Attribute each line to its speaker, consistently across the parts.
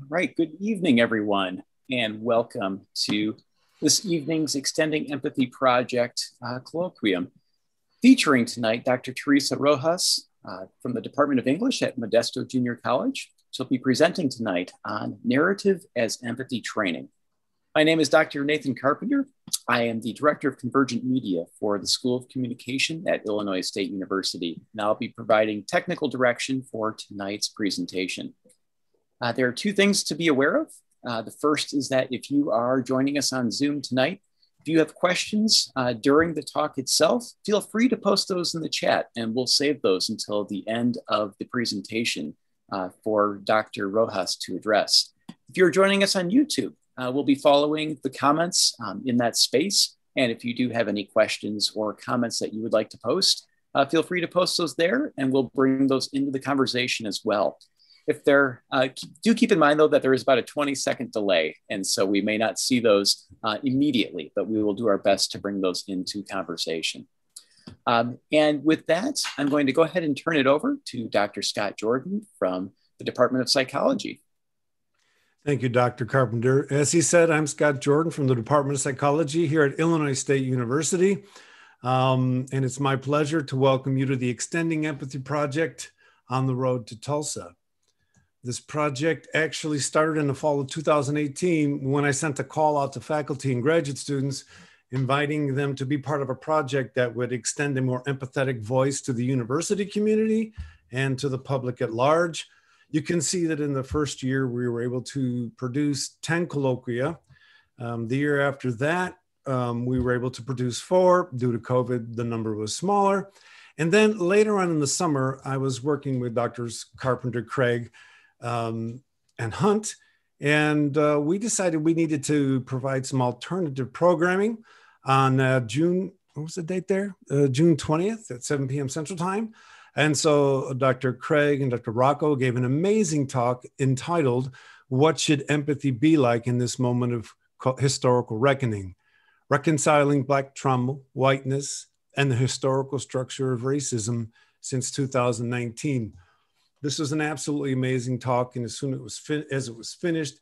Speaker 1: All right, good evening, everyone, and welcome to this evening's Extending Empathy Project uh, colloquium, featuring tonight Dr. Theresa Rojas uh, from the Department of English at Modesto Junior College. She'll be presenting tonight on narrative as empathy training. My name is Dr. Nathan Carpenter. I am the Director of Convergent Media for the School of Communication at Illinois State University, and I'll be providing technical direction for tonight's presentation. Uh, there are two things to be aware of. Uh, the first is that if you are joining us on Zoom tonight, if you have questions uh, during the talk itself, feel free to post those in the chat and we'll save those until the end of the presentation uh, for Dr. Rojas to address. If you're joining us on YouTube, uh, we'll be following the comments um, in that space. And if you do have any questions or comments that you would like to post, uh, feel free to post those there and we'll bring those into the conversation as well if they're, uh, do keep in mind though that there is about a 20 second delay. And so we may not see those uh, immediately, but we will do our best to bring those into conversation. Um, and with that, I'm going to go ahead and turn it over to Dr. Scott Jordan from the Department of Psychology.
Speaker 2: Thank you, Dr. Carpenter. As he said, I'm Scott Jordan from the Department of Psychology here at Illinois State University. Um, and it's my pleasure to welcome you to the Extending Empathy Project on the road to Tulsa. This project actually started in the fall of 2018 when I sent a call out to faculty and graduate students inviting them to be part of a project that would extend a more empathetic voice to the university community and to the public at large. You can see that in the first year, we were able to produce 10 colloquia. Um, the year after that, um, we were able to produce four. Due to COVID, the number was smaller. And then later on in the summer, I was working with Doctors Carpenter Craig um, and Hunt. And uh, we decided we needed to provide some alternative programming on uh, June, what was the date there? Uh, June 20th at 7 p.m. Central Time. And so Dr. Craig and Dr. Rocco gave an amazing talk entitled, What Should Empathy Be Like in This Moment of Historical Reckoning? Reconciling Black trauma, whiteness, and the historical structure of racism since 2019. This was an absolutely amazing talk, and as soon as it was fin- as it was finished,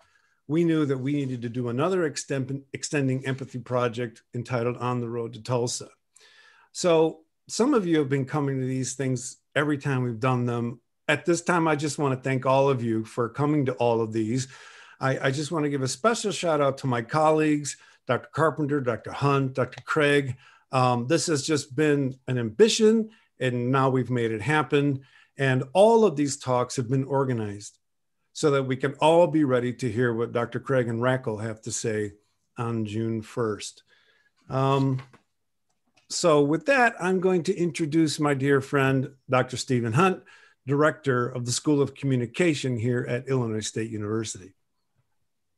Speaker 2: we knew that we needed to do another extend- extending empathy project entitled "On the Road to Tulsa." So some of you have been coming to these things every time we've done them. At this time, I just want to thank all of you for coming to all of these. I, I just want to give a special shout out to my colleagues, Dr. Carpenter, Dr. Hunt, Dr. Craig. Um, this has just been an ambition, and now we've made it happen. And all of these talks have been organized so that we can all be ready to hear what Dr. Craig and Rackle have to say on June 1st. Um, so with that, I'm going to introduce my dear friend, Dr. Stephen Hunt, Director of the School of Communication here at Illinois State University.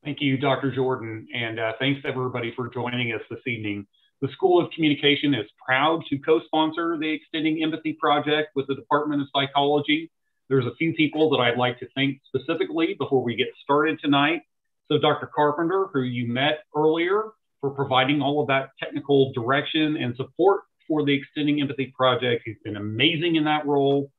Speaker 3: Thank you, Dr. Jordan, and uh, thanks everybody for joining us this evening. The School of Communication is proud to co-sponsor the Extending Empathy Project with the Department of Psychology. There's a few people that I'd like to thank specifically before we get started tonight. So Dr. Carpenter, who you met earlier, for providing all of that technical direction and support for the Extending Empathy Project. He's been amazing in that role.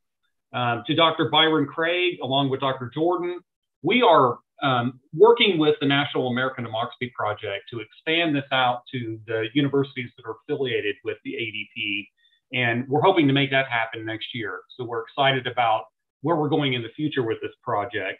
Speaker 3: Um, to Dr. Byron Craig, along with Dr. Jordan, we are um, working with the National American Democracy Project to expand this out to the universities that are affiliated with the ADP. And we're hoping to make that happen next year. So we're excited about where we're going in the future with this project.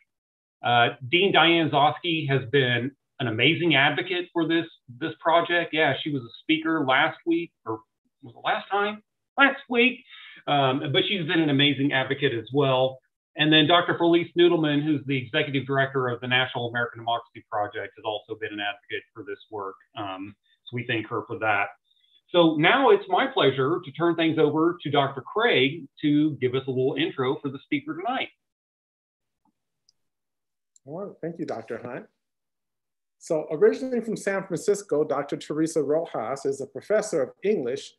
Speaker 3: Uh, Dean Diane Zosky has been an amazing advocate for this, this project. Yeah, she was a speaker last week, or was it last time? Last week. Um, but she's been an amazing advocate as well. And then Dr. Felice Nudelman, who's the executive director of the National American Democracy Project, has also been an advocate for this work. Um, so we thank her for that. So now it's my pleasure to turn things over to Dr. Craig to give us a little intro for the speaker tonight.
Speaker 4: Well, thank you, Dr. Hunt. So originally from San Francisco, Dr. Theresa Rojas is a professor of English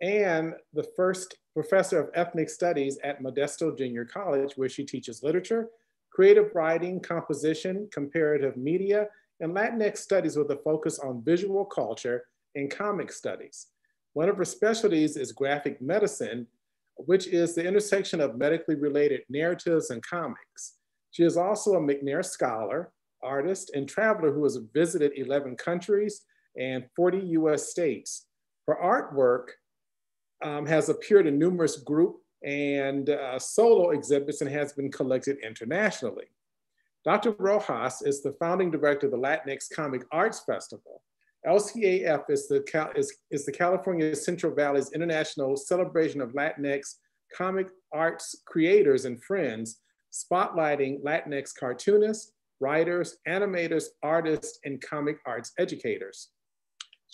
Speaker 4: and the first professor of ethnic studies at Modesto Junior College, where she teaches literature, creative writing, composition, comparative media, and Latinx studies with a focus on visual culture and comic studies. One of her specialties is graphic medicine, which is the intersection of medically related narratives and comics. She is also a McNair Scholar, artist, and traveler who has visited 11 countries and 40 US states. Her artwork um, has appeared in numerous group and uh, solo exhibits and has been collected internationally. Dr. Rojas is the founding director of the Latinx Comic Arts Festival. LCAF is the, is, is the California Central Valley's international celebration of Latinx comic arts creators and friends, spotlighting Latinx cartoonists, writers, animators, artists, and comic arts educators.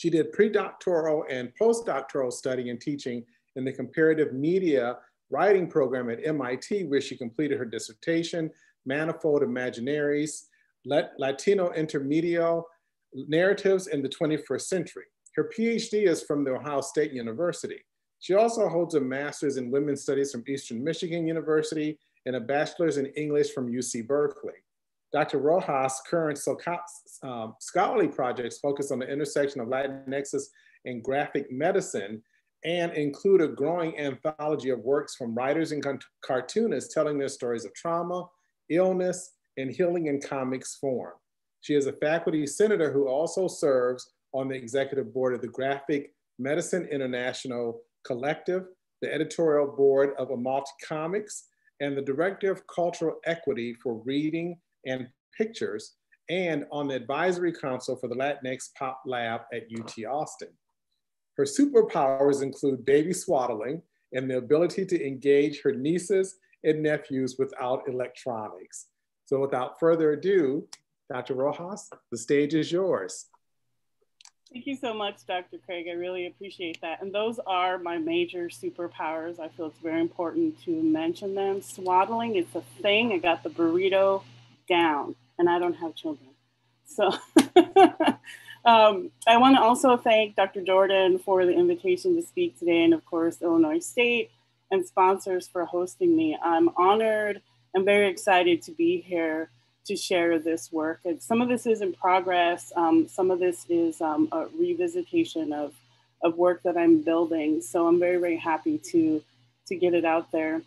Speaker 4: She did pre-doctoral and postdoctoral study and teaching in the comparative media writing program at MIT, where she completed her dissertation, Manifold Imaginaries, Latino Intermedio Narratives in the 21st Century. Her PhD is from the Ohio State University. She also holds a master's in women's studies from Eastern Michigan University and a bachelor's in English from UC Berkeley. Dr. Rojas' current um, scholarly projects focus on the intersection of Latinx and graphic medicine and include a growing anthology of works from writers and cartoonists telling their stories of trauma, illness, and healing in comics form. She is a faculty senator who also serves on the executive board of the Graphic Medicine International Collective, the editorial board of Amalfi Comics, and the director of cultural equity for reading and pictures, and on the advisory council for the Latinx Pop Lab at UT Austin. Her superpowers include baby swaddling and the ability to engage her nieces and nephews without electronics. So without further ado, Dr. Rojas, the stage is yours.
Speaker 5: Thank you so much, Dr. Craig. I really appreciate that. And those are my major superpowers. I feel it's very important to mention them. Swaddling, it's a thing. I got the burrito down, and I don't have children. So Um, I want to also thank Dr. Jordan for the invitation to speak today, and of course, Illinois State and sponsors for hosting me. I'm honored and very excited to be here to share this work. And some of this is in progress, um, some of this is um, a revisitation of, of work that I'm building. So I'm very, very happy to, to get it out there.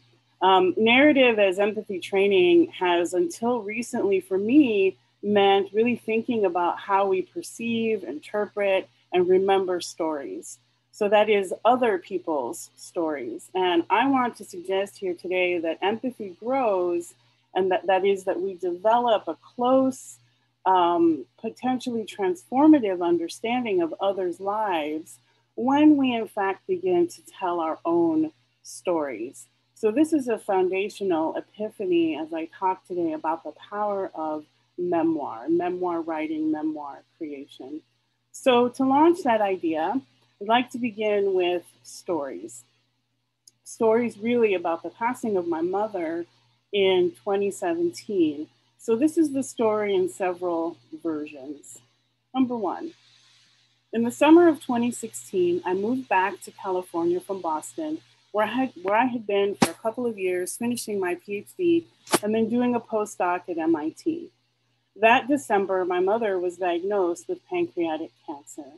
Speaker 5: Um, narrative as empathy training has, until recently for me, meant really thinking about how we perceive, interpret, and remember stories. So that is other people's stories. And I want to suggest here today that empathy grows, and that, that is that we develop a close, um, potentially transformative understanding of others' lives when we, in fact, begin to tell our own stories. So, this is a foundational epiphany as I talk today about the power of memoir, memoir writing, memoir creation. So, to launch that idea, I'd like to begin with stories. Stories really about the passing of my mother in 2017. So, this is the story in several versions. Number one, in the summer of 2016, I moved back to California from Boston, where I had, where I had been for a couple of years, finishing my PhD and then doing a postdoc at MIT. That December, my mother was diagnosed with pancreatic cancer.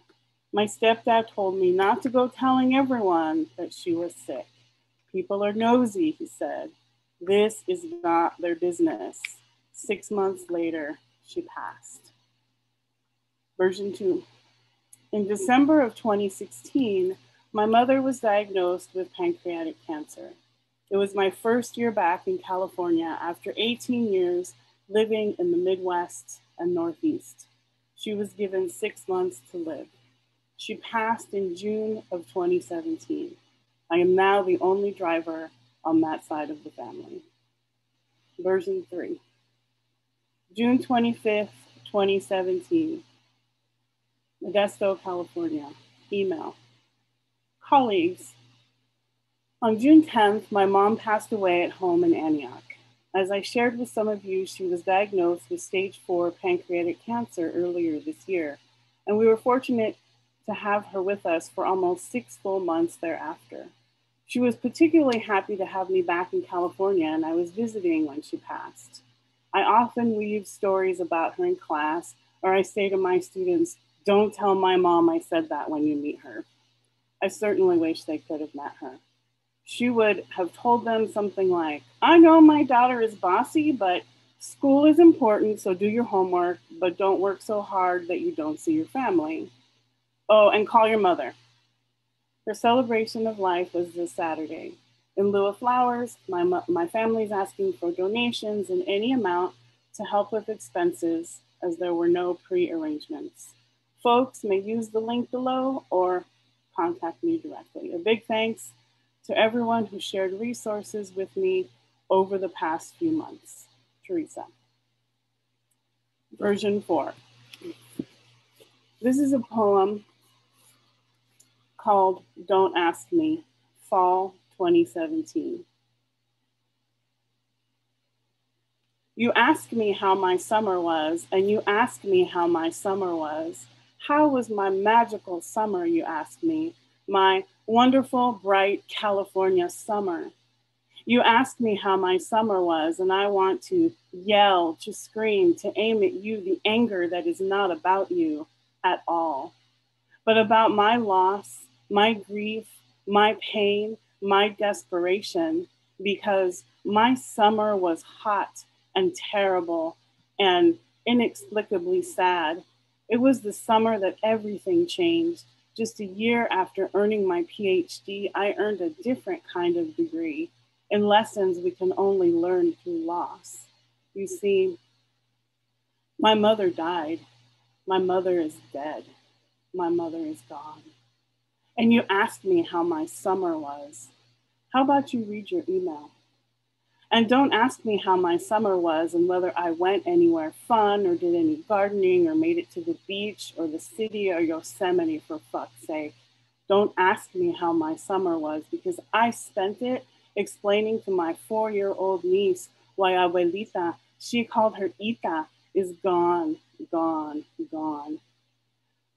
Speaker 5: My stepdad told me not to go telling everyone that she was sick. People are nosy, he said. This is not their business. Six months later, she passed. Version two. In December of 2016, my mother was diagnosed with pancreatic cancer. It was my first year back in California after 18 years living in the Midwest and Northeast. She was given six months to live. She passed in June of 2017. I am now the only driver on that side of the family. Version three. June 25th, 2017. Modesto, California. Email. Colleagues, on June 10th, my mom passed away at home in Antioch. As I shared with some of you, she was diagnosed with stage four pancreatic cancer earlier this year, and we were fortunate to have her with us for almost six full months thereafter. She was particularly happy to have me back in California, and I was visiting when she passed. I often weave stories about her in class, or I say to my students, Don't tell my mom I said that when you meet her. I certainly wish they could have met her she would have told them something like, I know my daughter is bossy, but School is important, so do your homework, but don't work so hard that you don't see your family. Oh, and call your mother. Her celebration of life was this Saturday. In lieu of flowers, my, my family's asking for donations in any amount to help with expenses as there were no pre-arrangements. Folks may use the link below or contact me directly. A big thanks to everyone who shared resources with me over the past few months. Theresa. Version four. This is a poem called Don't Ask Me, Fall 2017. You ask me how my summer was, and you ask me how my summer was. How was my magical summer, you ask me? My wonderful, bright California summer. You ask me how my summer was, and I want to yell, to scream, to aim at you the anger that is not about you at all, but about my loss, my grief, my pain, my desperation, because my summer was hot and terrible and inexplicably sad. It was the summer that everything changed. Just a year after earning my PhD, I earned a different kind of degree in lessons we can only learn through loss. You see, my mother died. My mother is dead. My mother is gone. And you asked me how my summer was. How about you read your email? And don't ask me how my summer was and whether I went anywhere fun or did any gardening or made it to the beach or the city or Yosemite for fuck's sake. Don't ask me how my summer was because I spent it explaining to my four year old niece why abuelita, she called her Ita, is gone, gone, gone.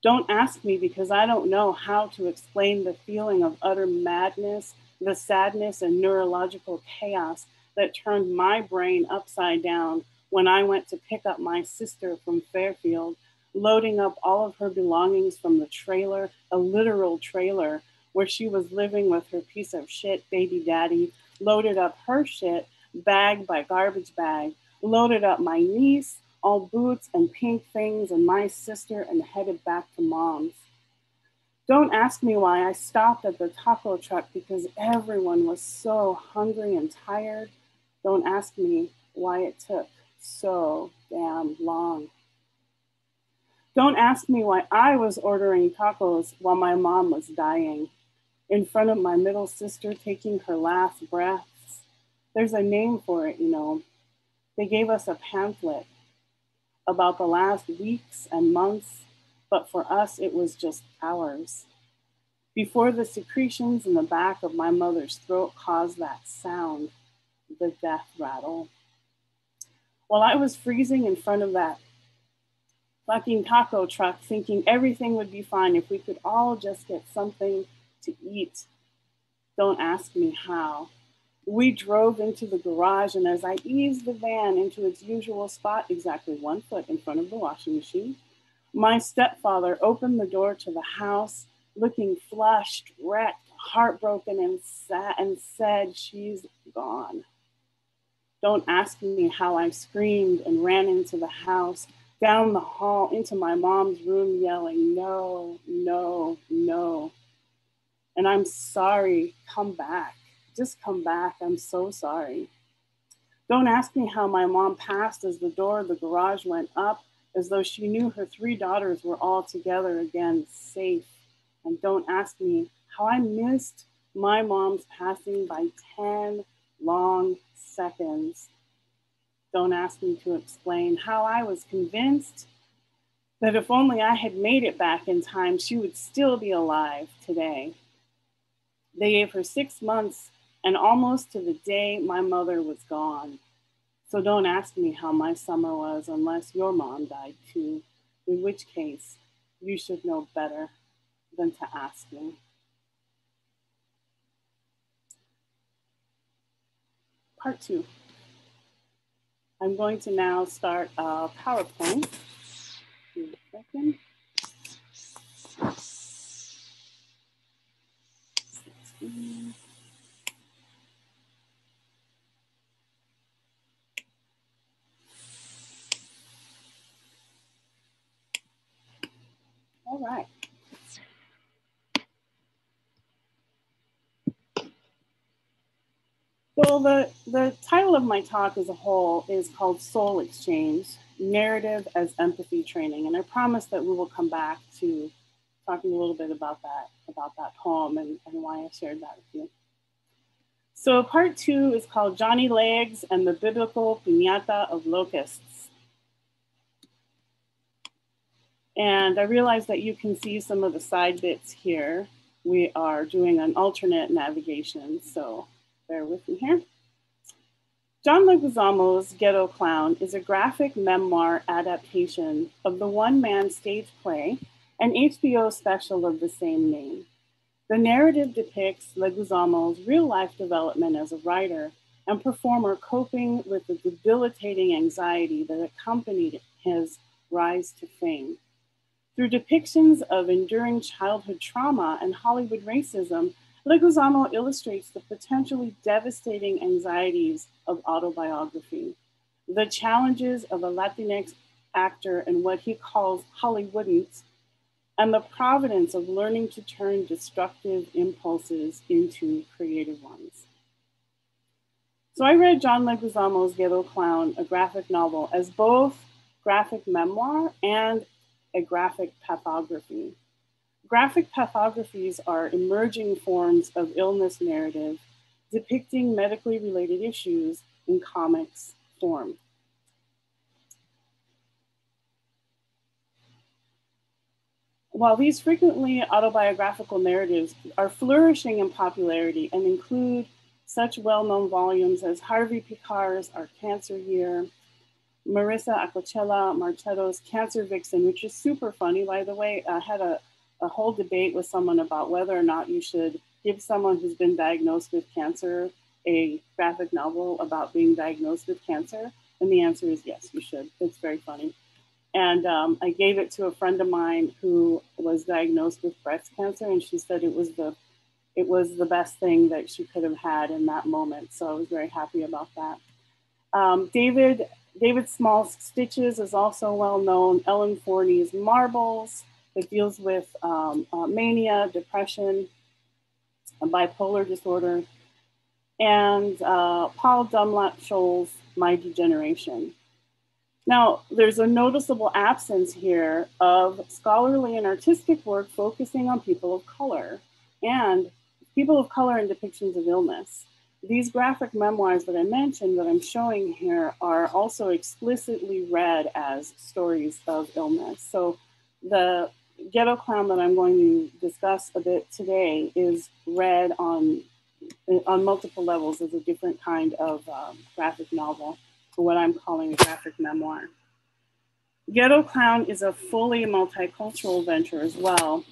Speaker 5: Don't ask me because I don't know how to explain the feeling of utter madness, the sadness and neurological chaos that turned my brain upside down when I went to pick up my sister from Fairfield, loading up all of her belongings from the trailer, a literal trailer, where she was living with her piece of shit baby daddy, loaded up her shit bag by garbage bag, loaded up my niece, all boots and pink things, and my sister, and headed back to mom's. Don't ask me why I stopped at the taco truck because everyone was so hungry and tired. Don't ask me why it took so damn long. Don't ask me why I was ordering tacos while my mom was dying. In front of my middle sister taking her last breaths. There's a name for it, you know. They gave us a pamphlet about the last weeks and months, but for us, it was just hours. Before the secretions in the back of my mother's throat caused that sound, the death rattle. While I was freezing in front of that fucking taco truck, thinking everything would be fine if we could all just get something to eat. Don't ask me how. We drove into the garage, and as I eased the van into its usual spot, exactly one foot in front of the washing machine, my stepfather opened the door to the house, looking flushed, wrecked, heartbroken, and, sad, and said, She's gone. Don't ask me how I screamed and ran into the house, down the hall, into my mom's room, yelling, No, no, no. And I'm sorry, come back. Just come back. I'm so sorry. Don't ask me how my mom passed as the door of the garage went up, as though she knew her three daughters were all together again, safe. And don't ask me how I missed my mom's passing by 10 long seconds. Don't ask me to explain how I was convinced that if only I had made it back in time, she would still be alive today. They gave her six months and almost to the day my mother was gone. So don't ask me how my summer was unless your mom died too, in which case you should know better than to ask me. part two. I'm going to now start a PowerPoint. Give a second. All right. Well, the, the title of my talk as a whole is called Soul Exchange, Narrative as Empathy Training. And I promise that we will come back to talking a little bit about that, about that poem and, and why I shared that with you. So part two is called Johnny Legs and the Biblical Piñata of Locusts. And I realize that you can see some of the side bits here. We are doing an alternate navigation, so bear with me here. John Leguizamo's Ghetto Clown is a graphic memoir adaptation of the one-man stage play and HBO special of the same name. The narrative depicts Leguizamo's real life development as a writer and performer coping with the debilitating anxiety that accompanied his rise to fame. Through depictions of enduring childhood trauma and Hollywood racism, Leguizamo illustrates the potentially devastating anxieties of autobiography, the challenges of a Latinx actor and what he calls Hollywoodance and the providence of learning to turn destructive impulses into creative ones. So I read John Leguizamo's Ghetto Clown, a graphic novel, as both graphic memoir and a graphic pathography. Graphic pathographies are emerging forms of illness narrative depicting medically related issues in comics form. While these frequently autobiographical narratives are flourishing in popularity and include such well-known volumes as Harvey Pekar's Our Cancer Year, Marisa Acocella Marchetto's Cancer Vixen, which is super funny, by the way. I had a, a whole debate with someone about whether or not you should give someone who's been diagnosed with cancer a graphic novel about being diagnosed with cancer. And the answer is yes, you should. It's very funny. And um, I gave it to a friend of mine who was diagnosed with breast cancer, and she said it was the it was the best thing that she could have had in that moment. So I was very happy about that. Um, David David Small's Stitches is also well known. Ellen Forney's Marbles that deals with um, uh, mania, depression, bipolar disorder, and uh, Paul Dunlap-Shohl's My Degeneration. Now, there's a noticeable absence here of scholarly and artistic work focusing on people of color and people of color in depictions of illness. These graphic memoirs that I mentioned that I'm showing here are also explicitly read as stories of illness. So the Ghetto Clown that I'm going to discuss a bit today is read on, on multiple levels as a different kind of um, graphic novel for what I'm calling a graphic memoir. Ghetto Clown is a fully multicultural venture as well,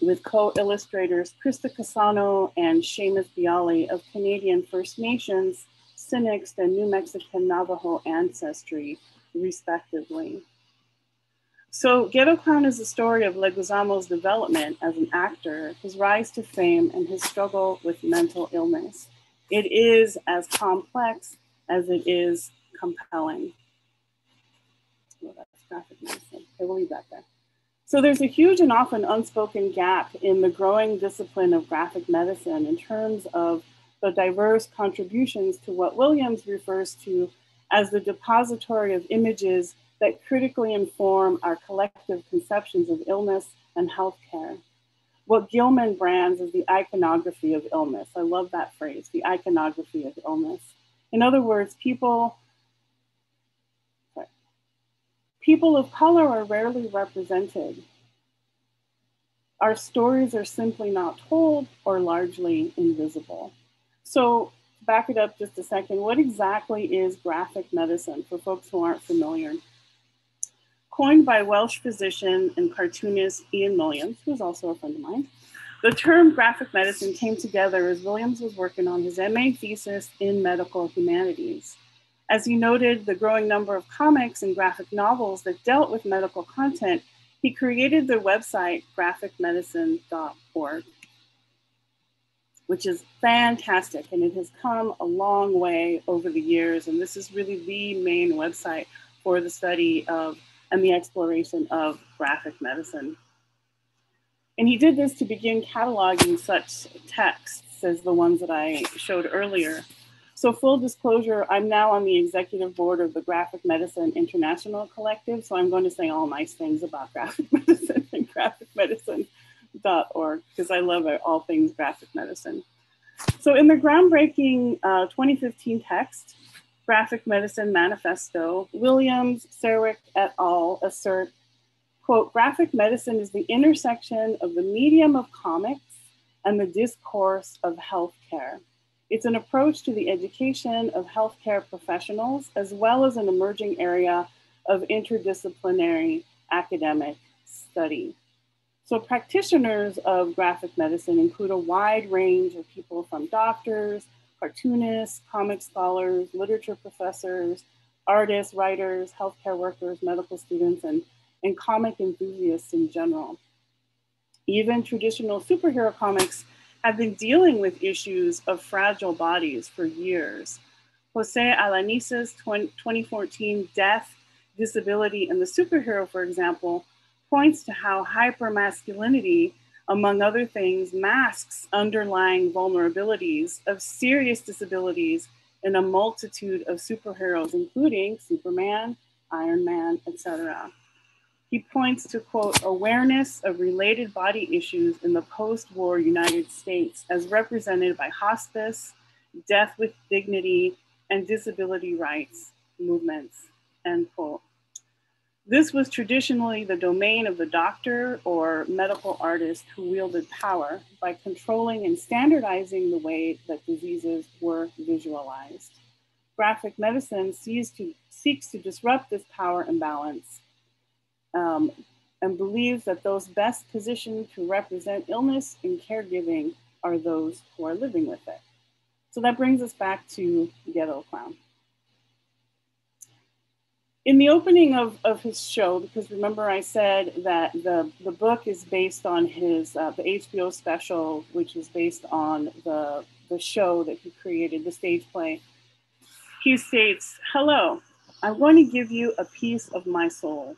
Speaker 5: with co-illustrators Christa Cassano and Shamus Beyale of Canadian First Nations, Sinixt, and New Mexican Navajo ancestry, respectively. So Ghetto Clown is the story of Leguizamo's development as an actor, his rise to fame, and his struggle with mental illness. It is as complex as it is compelling. Well, that's graphic medicine. Okay, we'll leave that there. So there's a huge and often unspoken gap in the growing discipline of graphic medicine in terms of the diverse contributions to what Williams refers to as the depository of images that critically inform our collective conceptions of illness and healthcare. What Gilman brands as the iconography of illness. I love that phrase, the iconography of illness. In other words, people, sorry, people of color are rarely represented. Our stories are simply not told or largely invisible. So back it up just a second. What exactly is graphic medicine for folks who aren't familiar? Coined by Welsh physician and cartoonist Ian Williams, who's also a friend of mine, the term graphic medicine came together as Williams was working on his MA thesis in medical humanities. As he noted the growing number of comics and graphic novels that dealt with medical content, he created the website graphicmedicine.org, which is fantastic. And it has come a long way over the years. And this is really the main website for the study of and the exploration of graphic medicine. And he did this to begin cataloging such texts as the ones that I showed earlier. So full disclosure, I'm now on the executive board of the Graphic Medicine International Collective. So I'm going to say all nice things about graphic medicine and graphicmedicine.org because I love all things graphic medicine. So in the groundbreaking uh, 2015 text, Graphic Medicine Manifesto, Williams, Czerwiec et al. assert, quote, graphic medicine is the intersection of the medium of comics and the discourse of healthcare. It's an approach to the education of healthcare professionals, as well as an emerging area of interdisciplinary academic study. So practitioners of graphic medicine include a wide range of people from doctors, cartoonists, comic scholars, literature professors, artists, writers, healthcare workers, medical students, and, and comic enthusiasts in general. Even traditional superhero comics have been dealing with issues of fragile bodies for years. Jose Alaniz's 2014 Death, Disability, and the Superhero, for example, points to how hypermasculinity, among other things, masks underlying vulnerabilities of serious disabilities in a multitude of superheroes, including Superman, Iron Man, etc. He points to, quote, awareness of related body issues in the post war United States as represented by hospice, death with dignity, and disability rights movements, end quote. This was traditionally the domain of the doctor or medical artist who wielded power by controlling and standardizing the way that diseases were visualized. Graphic medicine to, seeks to disrupt this power imbalance um, and believes that those best positioned to represent illness and caregiving are those who are living with it. So that brings us back to Ghetto Clown in the opening of, of his show, because remember I said that the, the book is based on his uh, the HBO special, which is based on the the show that he created, the stage play. He states, "Hello, I'm going to give you a piece of my soul,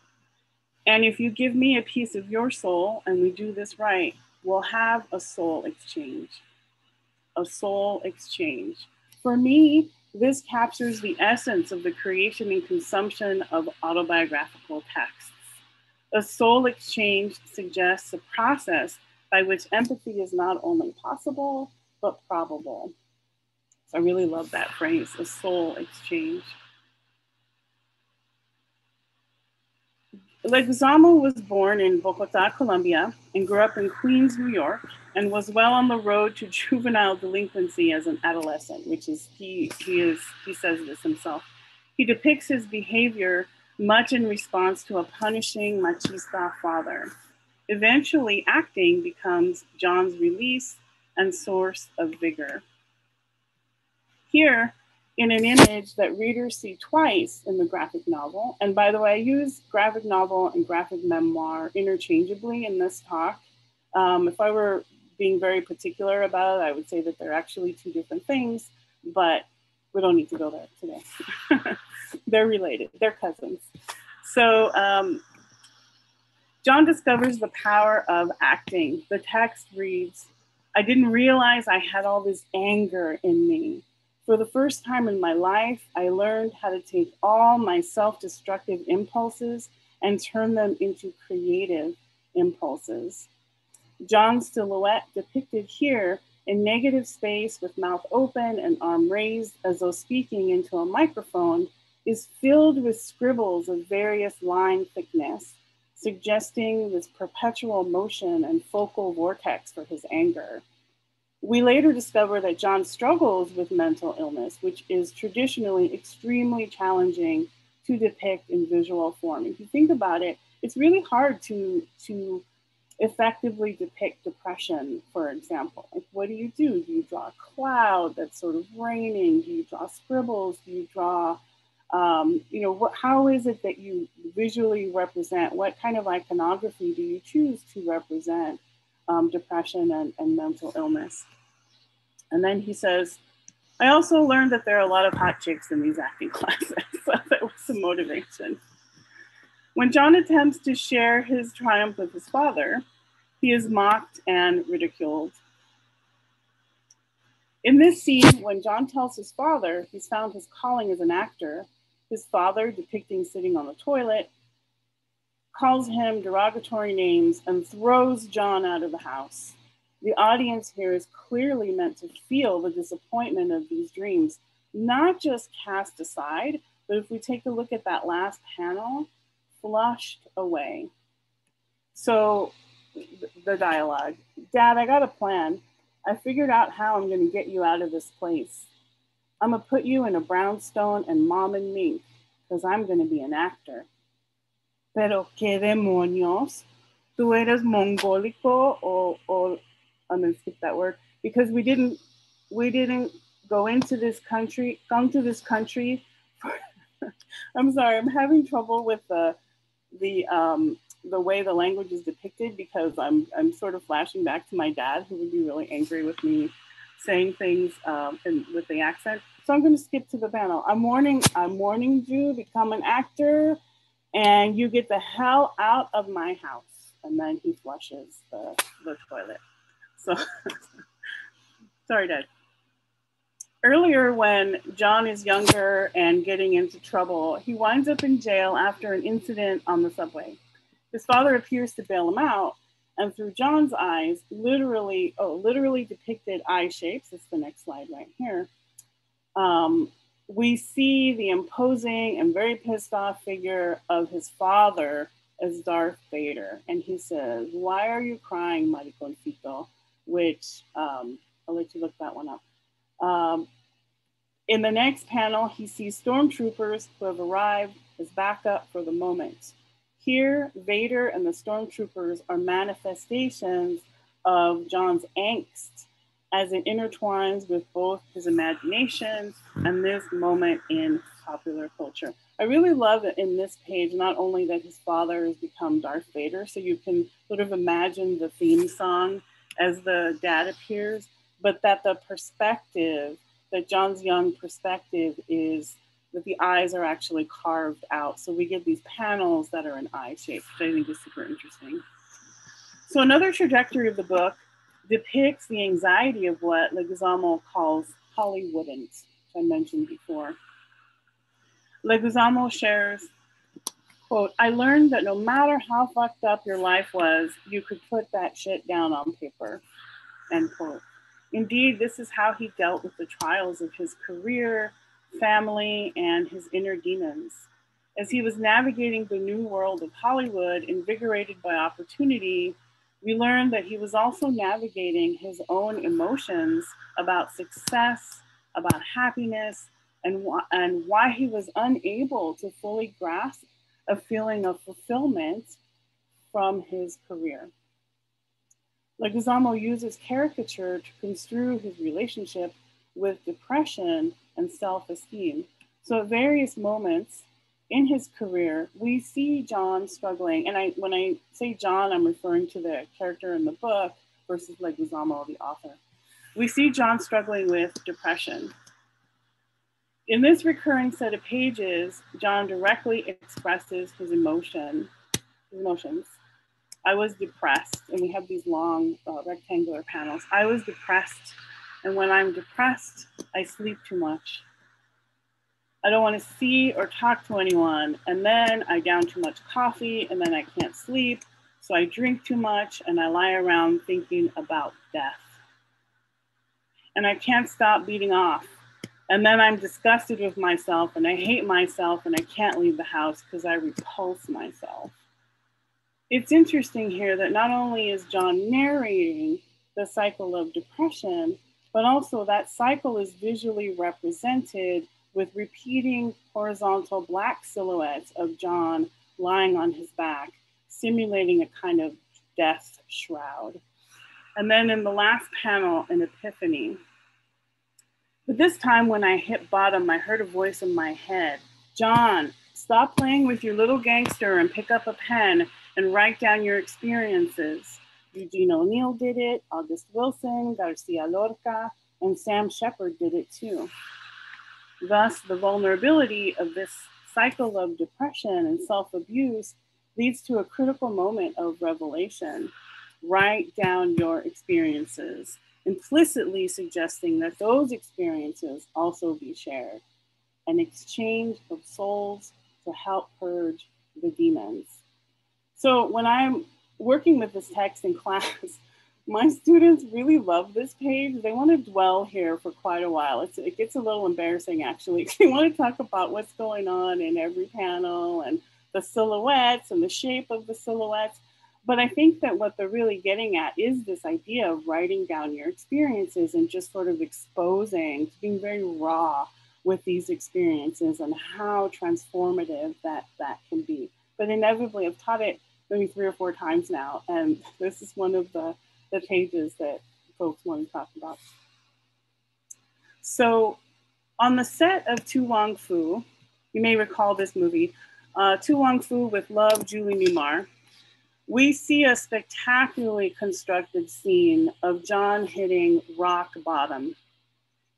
Speaker 5: and if you give me a piece of your soul, and we do this right, we'll have a soul exchange. A soul exchange. For me, this captures the essence of the creation and consumption of autobiographical texts. A soul exchange suggests a process by which empathy is not only possible, but probable. So I really love that phrase, a soul exchange. Leguizamo was born in Bogota, Colombia, and grew up in Queens, New York, and was well on the road to juvenile delinquency as an adolescent, which is he he is he says this himself. He depicts his behavior much in response to a punishing machista father. Eventually, acting becomes John's release and source of vigor. Here, in an image that readers see twice in the graphic novel. And by the way, I use graphic novel and graphic memoir interchangeably in this talk. Um, if I were being very particular about it, I would say that they're actually two different things, but we don't need to go there today. they're related, they're cousins. So um, John discovers the power of acting. The text reads, I didn't realize I had all this anger in me. For the first time in my life, I learned how to take all my self destructive impulses and turn them into creative impulses. John's silhouette, depicted here in negative space with mouth open and arm raised as though speaking into a microphone, is filled with scribbles of various line thickness, suggesting this perpetual motion and focal vortex for his anger. We later discover that John struggles with mental illness, which is traditionally extremely challenging to depict in visual form. If you think about it, it's really hard to, to effectively depict depression, for example. Like, what do you do? Do you draw a cloud that's sort of raining? Do you draw scribbles? Do you draw, um, you know, what, how is it that you visually represent? What kind of iconography do you choose to represent um, depression and, and mental illness? And then he says, I also learned that there are a lot of hot chicks in these acting classes. so that was some motivation. When John attempts to share his triumph with his father, He is mocked and ridiculed. In this scene, when John tells his father he's found his calling as an actor, his father, depicting sitting on the toilet, calls him derogatory names and throws John out of the house. The audience here is clearly meant to feel the disappointment of these dreams, not just cast aside, but if we take a look at that last panel, flushed away. So the dialogue, Dad, I got a plan. I figured out how I'm going to get you out of this place. I'm going to put you in a brownstone and mom and me, because I'm going to be an actor. Pero qué demonios? Tú eres mongolico or, or I'm to skip that word because we didn't we didn't go into this country come to this country I'm sorry I'm having trouble with the the um, the way the language is depicted because I'm I'm sort of flashing back to my dad who would be really angry with me saying things um, and with the accent. So I'm going to skip to the panel. I'm warning I'm warning you become an actor, and you get the hell out of my house. And then he flushes the, the toilet. So sorry, Dad. Earlier, when John is younger and getting into trouble, he winds up in jail after an incident on the subway. His father appears to bail him out, and through John's eyes, literally, oh, literally depicted eye shapes. That's the next slide right here. Um, we see the imposing and very pissed off figure of his father as Darth Vader. And he says, Why are you crying, mariconcito? Which um, I'll let you look that one up. Um, in the next panel, he sees stormtroopers who have arrived as backup for the moment. Here, Vader and the stormtroopers are manifestations of John's angst as it intertwines with both his imagination and this moment in popular culture. I really love it in this page, not only that his father has become Darth Vader, so you can sort of imagine the theme song as the dad appears, but that the perspective, that John's young perspective is that the eyes are actually carved out. So we get these panels that are in eye shape, which I think is super interesting. So another trajectory of the book depicts the anxiety of what Leguizamo calls Hollywoodins, which I mentioned before. Leguizamo shares, quote, I learned that no matter how fucked up your life was, you could put that shit down on paper, end quote. Indeed, this is how he dealt with the trials of his career, family, and his inner demons. As he was navigating the new world of Hollywood, invigorated by opportunity, we learned that he was also navigating his own emotions about success, about happiness, and, wh- and why he was unable to fully grasp a feeling of fulfillment from his career. Leguizamo uses caricature to construe his relationship with depression and self esteem. So, at various moments in his career, we see John struggling. And I, when I say John, I'm referring to the character in the book versus Leguizamo, the author. We see John struggling with depression. In this recurring set of pages, John directly expresses his emotion, his emotions. I was depressed, and we have these long uh, rectangular panels. I was depressed, and when I'm depressed, I sleep too much. I don't want to see or talk to anyone, and then I down too much coffee, and then I can't sleep, so I drink too much, and I lie around thinking about death. And I can't stop beating off. And then I'm disgusted with myself, and I hate myself, and I can't leave the house because I repulse myself it's interesting here that not only is John narrating the cycle of depression, but also that cycle is visually represented with repeating horizontal black silhouettes of John lying on his back, simulating a kind of death shroud. And then in the last panel, an epiphany. But this time, when I hit bottom, I heard a voice in my head John, stop playing with your little gangster and pick up a pen and write down your experiences. Eugene O'Neill did it, August Wilson, Garcia Lorca, and Sam Shepard did it too. Thus, the vulnerability of this cycle of depression and self abuse leads to a critical moment of revelation. write down your experiences, implicitly suggesting that those experiences also be shared, an exchange of souls to help purge the demons. So when I'm working with this text in class, my students really love this page. They want to dwell here for quite a while. It's, it gets a little embarrassing actually. They want to talk about what's going on in every panel and the silhouettes and the shape of the silhouettes. But I think that what they're really getting at is this idea of writing down your experiences and just sort of exposing, being very raw with these experiences and how transformative that that can be. But inevitably, I've taught it maybe three or four times now, and this is one of the, the pages that folks want to talk about. So on the set of To Wong Foo, you may recall this movie, uh, To Wong Foo with Love, Julie Newmar, we see a spectacularly constructed scene of John hitting rock bottom.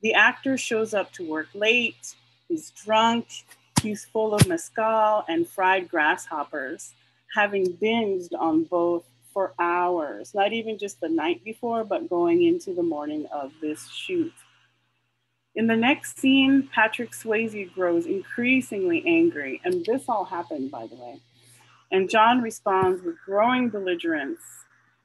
Speaker 5: The actor shows up to work late, he's drunk, he's full of mescal and fried grasshoppers, having binged on both for hours, not even just the night before, but going into the morning of this shoot. In the next scene, Patrick Swayze grows increasingly angry, and this all happened, by the way. And John responds with growing belligerence,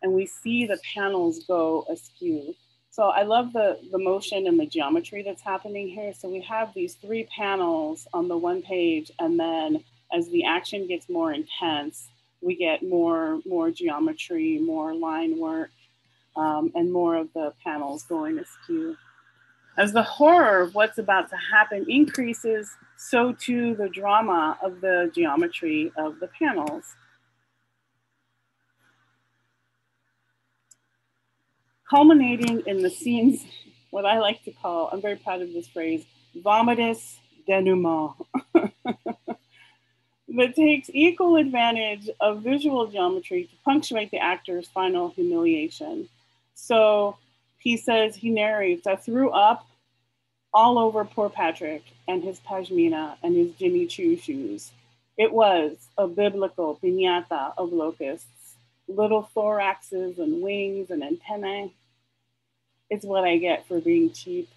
Speaker 5: and we see the panels go askew. So I love the, the motion and the geometry that's happening here. So we have these three panels on the one page, and then as the action gets more intense, we get more, more geometry, more line work, um, and more of the panels going askew. As the horror of what's about to happen increases, so too the drama of the geometry of the panels. Culminating in the scenes, what I like to call, I'm very proud of this phrase, vomitus denouement. that takes equal advantage of visual geometry to punctuate the actor's final humiliation. So he says, he narrates, I threw up all over poor Patrick and his pashmina and his Jimmy Choo shoes. It was a biblical piñata of locusts, little thoraxes and wings and antennae. It's what I get for being cheap.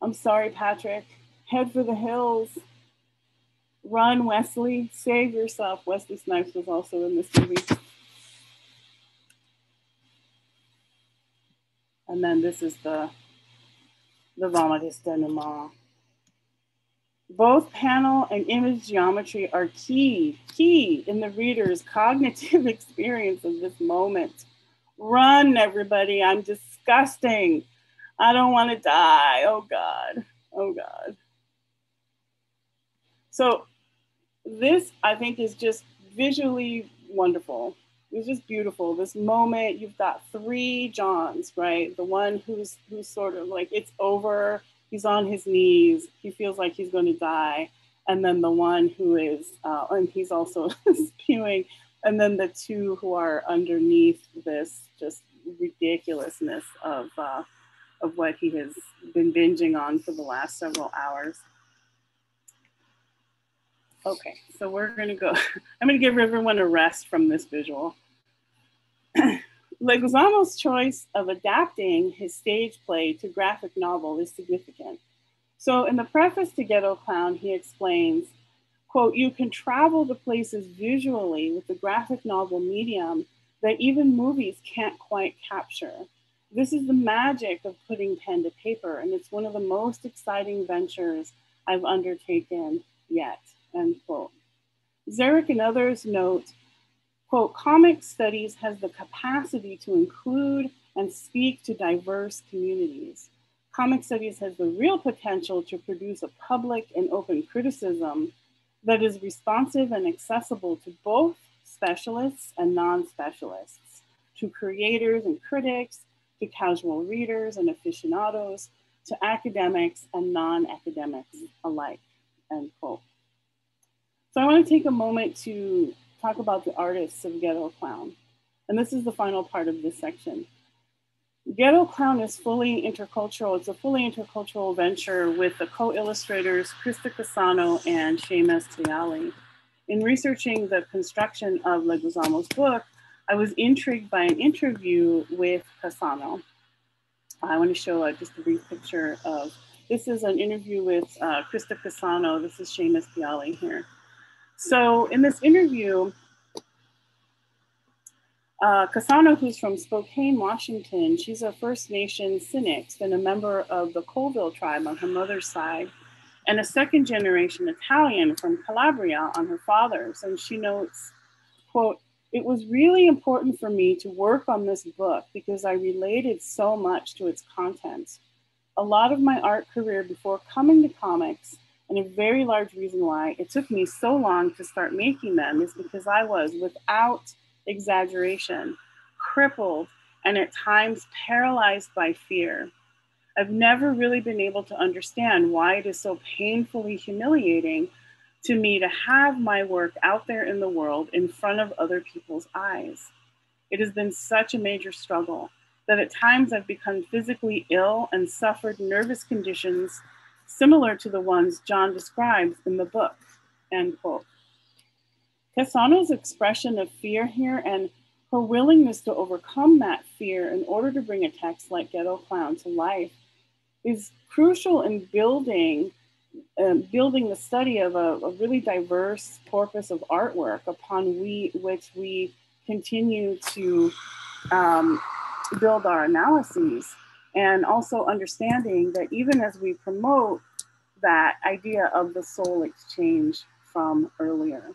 Speaker 5: I'm sorry, Patrick. Head for the hills. Run, Wesley. Save yourself. Wesley Snipes was also in this movie. And then this is the the vomitus denouement. Both panel and image geometry are key, key in the reader's cognitive experience of this moment. Run, everybody, I'm disgusting. I don't want to die. Oh God, oh God. So this, I think, is just visually wonderful it's just beautiful. This moment, you've got three Johns, right? The one who's who's sort of like it's over. He's on his knees. He feels like he's going to die, and then the one who is, uh, and he's also spewing, and then the two who are underneath this just ridiculousness of uh, of what he has been binging on for the last several hours. Okay, so we're gonna go, I'm gonna give everyone a rest from this visual. Leguizamo's choice of adapting his stage play to graphic novel is significant. So in the preface to Ghetto Clown, he explains, quote, you can travel to places visually with the graphic novel medium that even movies can't quite capture. This is the magic of putting pen to paper, and it's one of the most exciting ventures I've undertaken yet end quote. Zarek and others note, quote, comic studies has the capacity to include and speak to diverse communities. Comic studies has the real potential to produce a public and open criticism that is responsive and accessible to both specialists and non-specialists, to creators and critics, to casual readers and aficionados, to academics and non-academics alike, end quote. So I want to take a moment to talk about the artists of Ghetto Clown. And this is the final part of this section. Ghetto Clown is fully intercultural. It's a fully intercultural venture with the co-illustrators Christa Cassano and Shamus Beyale. In researching the construction of Leguizamo's book, I was intrigued by an interview with Cassano. I want to show a, just a brief picture of, this is an interview with uh, Christa Cassano. This is Shamus Beyale here. So in this interview, uh, who's from Spokane, Washington, she's a First Nation Sinixt and a member of the Colville tribe on her mother's side, and a second generation Italian from Calabria on her father's. And she notes, quote, it was really important for me to work on this book because I related so much to its contents. A lot of my art career before coming to comics, and a very large reason why it took me so long to start making them, is because I was, without exaggeration, crippled, and at times paralyzed by fear. I've never really been able to understand why it is so painfully humiliating to me to have my work out there in the world in front of other people's eyes. It has been such a major struggle that at times I've become physically ill and suffered nervous conditions similar to the ones John describes in the book, end quote. Cassano's expression of fear here and her willingness to overcome that fear in order to bring a text like Ghetto Clown to life is crucial in building uh, building the study of a, a, really diverse corpus of artwork upon we which we continue to um, build our analyses and also understanding that even as we promote that idea of the soul exchange from earlier.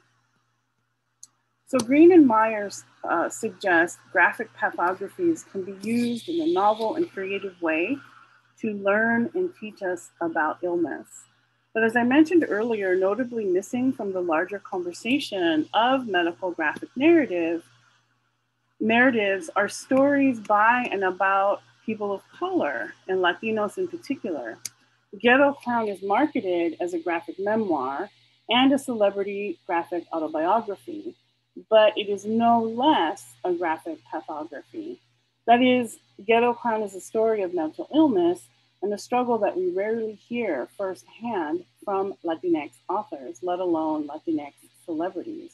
Speaker 5: So Green and Myers uh, suggest graphic pathographies can be used in a novel and creative way to learn and teach us about illness. But as I mentioned earlier, notably missing from the larger conversation of medical graphic narrative, narratives are stories by and about people of color and Latinos in particular. Ghetto Clown is marketed as a graphic memoir and a celebrity graphic autobiography but it is no less a graphic pathography. That is, Ghetto Clown is a story of mental illness and a struggle that we rarely hear firsthand from Latinx authors, let alone Latinx celebrities.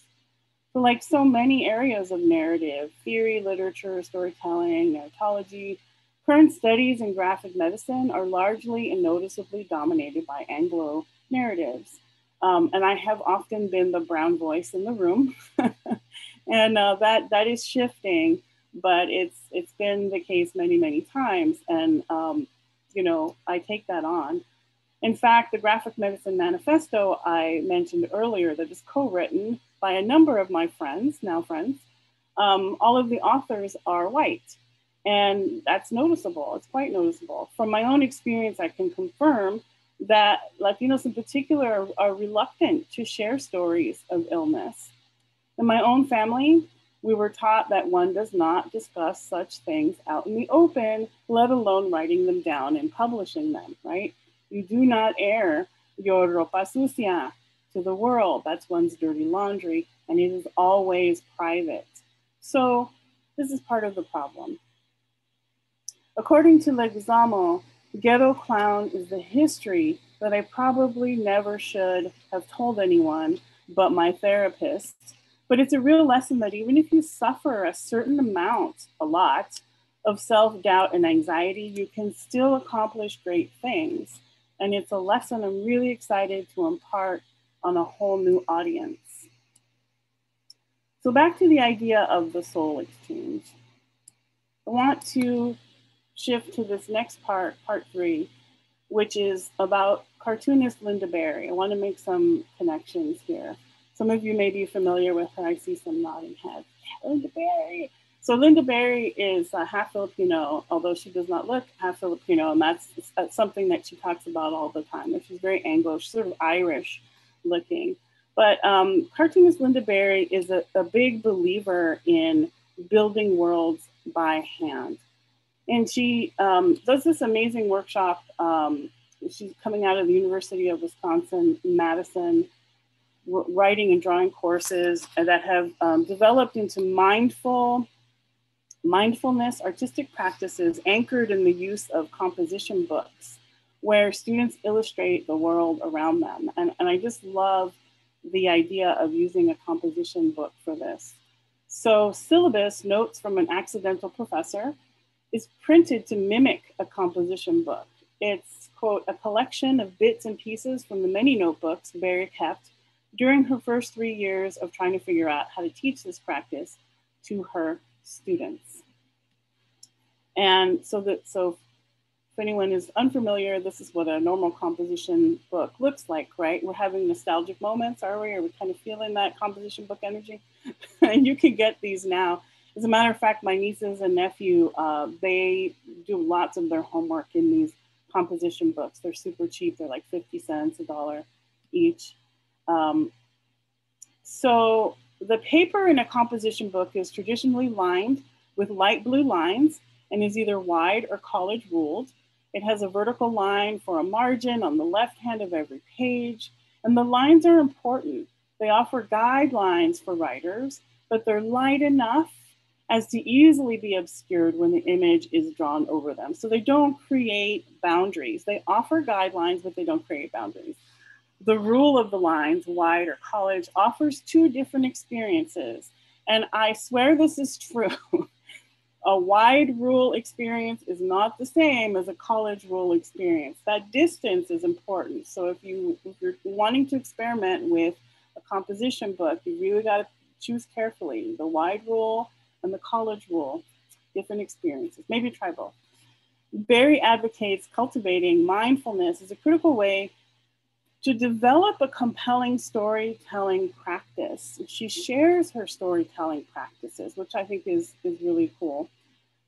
Speaker 5: So, like so many areas of narrative, theory, literature, storytelling, narratology, current studies in graphic medicine are largely and noticeably dominated by Anglo narratives. Um, and I have often been the brown voice in the room, and uh, that that is shifting, but it's it's been the case many many times, and um, you know I take that on. In fact, the Graphic Medicine Manifesto I mentioned earlier that is co-written by a number of my friends, now friends, um, all of the authors are white. And that's noticeable. It's quite noticeable. From my own experience, I can confirm that Latinos in particular are, reluctant to share stories of illness. In my own family, we were taught that one does not discuss such things out in the open, let alone writing them down and publishing them, right? You do not air your ropa sucia to the world. That's one's dirty laundry, and it is always private. So, this is part of the problem. According to Leguizamo, Ghetto Clown is the history that I probably never should have told anyone but my therapist. But it's a real lesson that even if you suffer a certain amount, a lot, of self doubt and anxiety, you can still accomplish great things. And it's a lesson I'm really excited to impart on a whole new audience. So, back to the idea of the soul exchange. I want to shift to this next part, part three, which is about cartoonist Lynda Barry. I want to make some connections here. Some of you may be familiar with her. I see some nodding heads. Lynda Barry. So Lynda Barry is uh, half Filipino, although she does not look half Filipino, and that's, that's something that she talks about all the time. She's very Anglo, she's sort of Irish looking. But um, cartoonist Lynda Barry is a, a big believer in building worlds by hand and she um, does this amazing workshop. Um, she's coming out of the University of Wisconsin Madison, writing and drawing courses that have um, developed into mindful mindfulness artistic practices anchored in the use of composition books where students illustrate the world around them and, and i just love the idea of using a composition book for this So syllabus, notes from an accidental professor, is printed to mimic a composition book. It's, quote, a collection of bits and pieces from the many notebooks Barry kept during her first three years of trying to figure out how to teach this practice to her students. And so that so if anyone is unfamiliar, this is what a normal composition book looks like, right? We're having nostalgic moments, are we? Are we kind of feeling that composition book energy? and you can get these now. As a matter of fact, my nieces and nephew, uh, they do lots of their homework in these composition books. They're super cheap. They're like 50 cents, a dollar each. Um, so the paper in a composition book is traditionally lined with light blue lines and is either wide or college ruled. It has a vertical line for a margin on the left hand of every page. And the lines are important. They offer guidelines for writers, but they're light enough as to easily be obscured when the image is drawn over them. So they don't create boundaries. They offer guidelines, but they don't create boundaries. The rule of the lines, wide or college, offers two different experiences. And I swear this is true. a wide rule experience is not the same as a college rule experience. That distance is important. So if you if you're wanting to experiment with a composition book, you really got to choose carefully the wide rule and the college rule, different experiences. Maybe both. Barry advocates cultivating mindfulness as a critical way to develop a compelling storytelling practice. She shares her storytelling practices, which I think is, is really cool.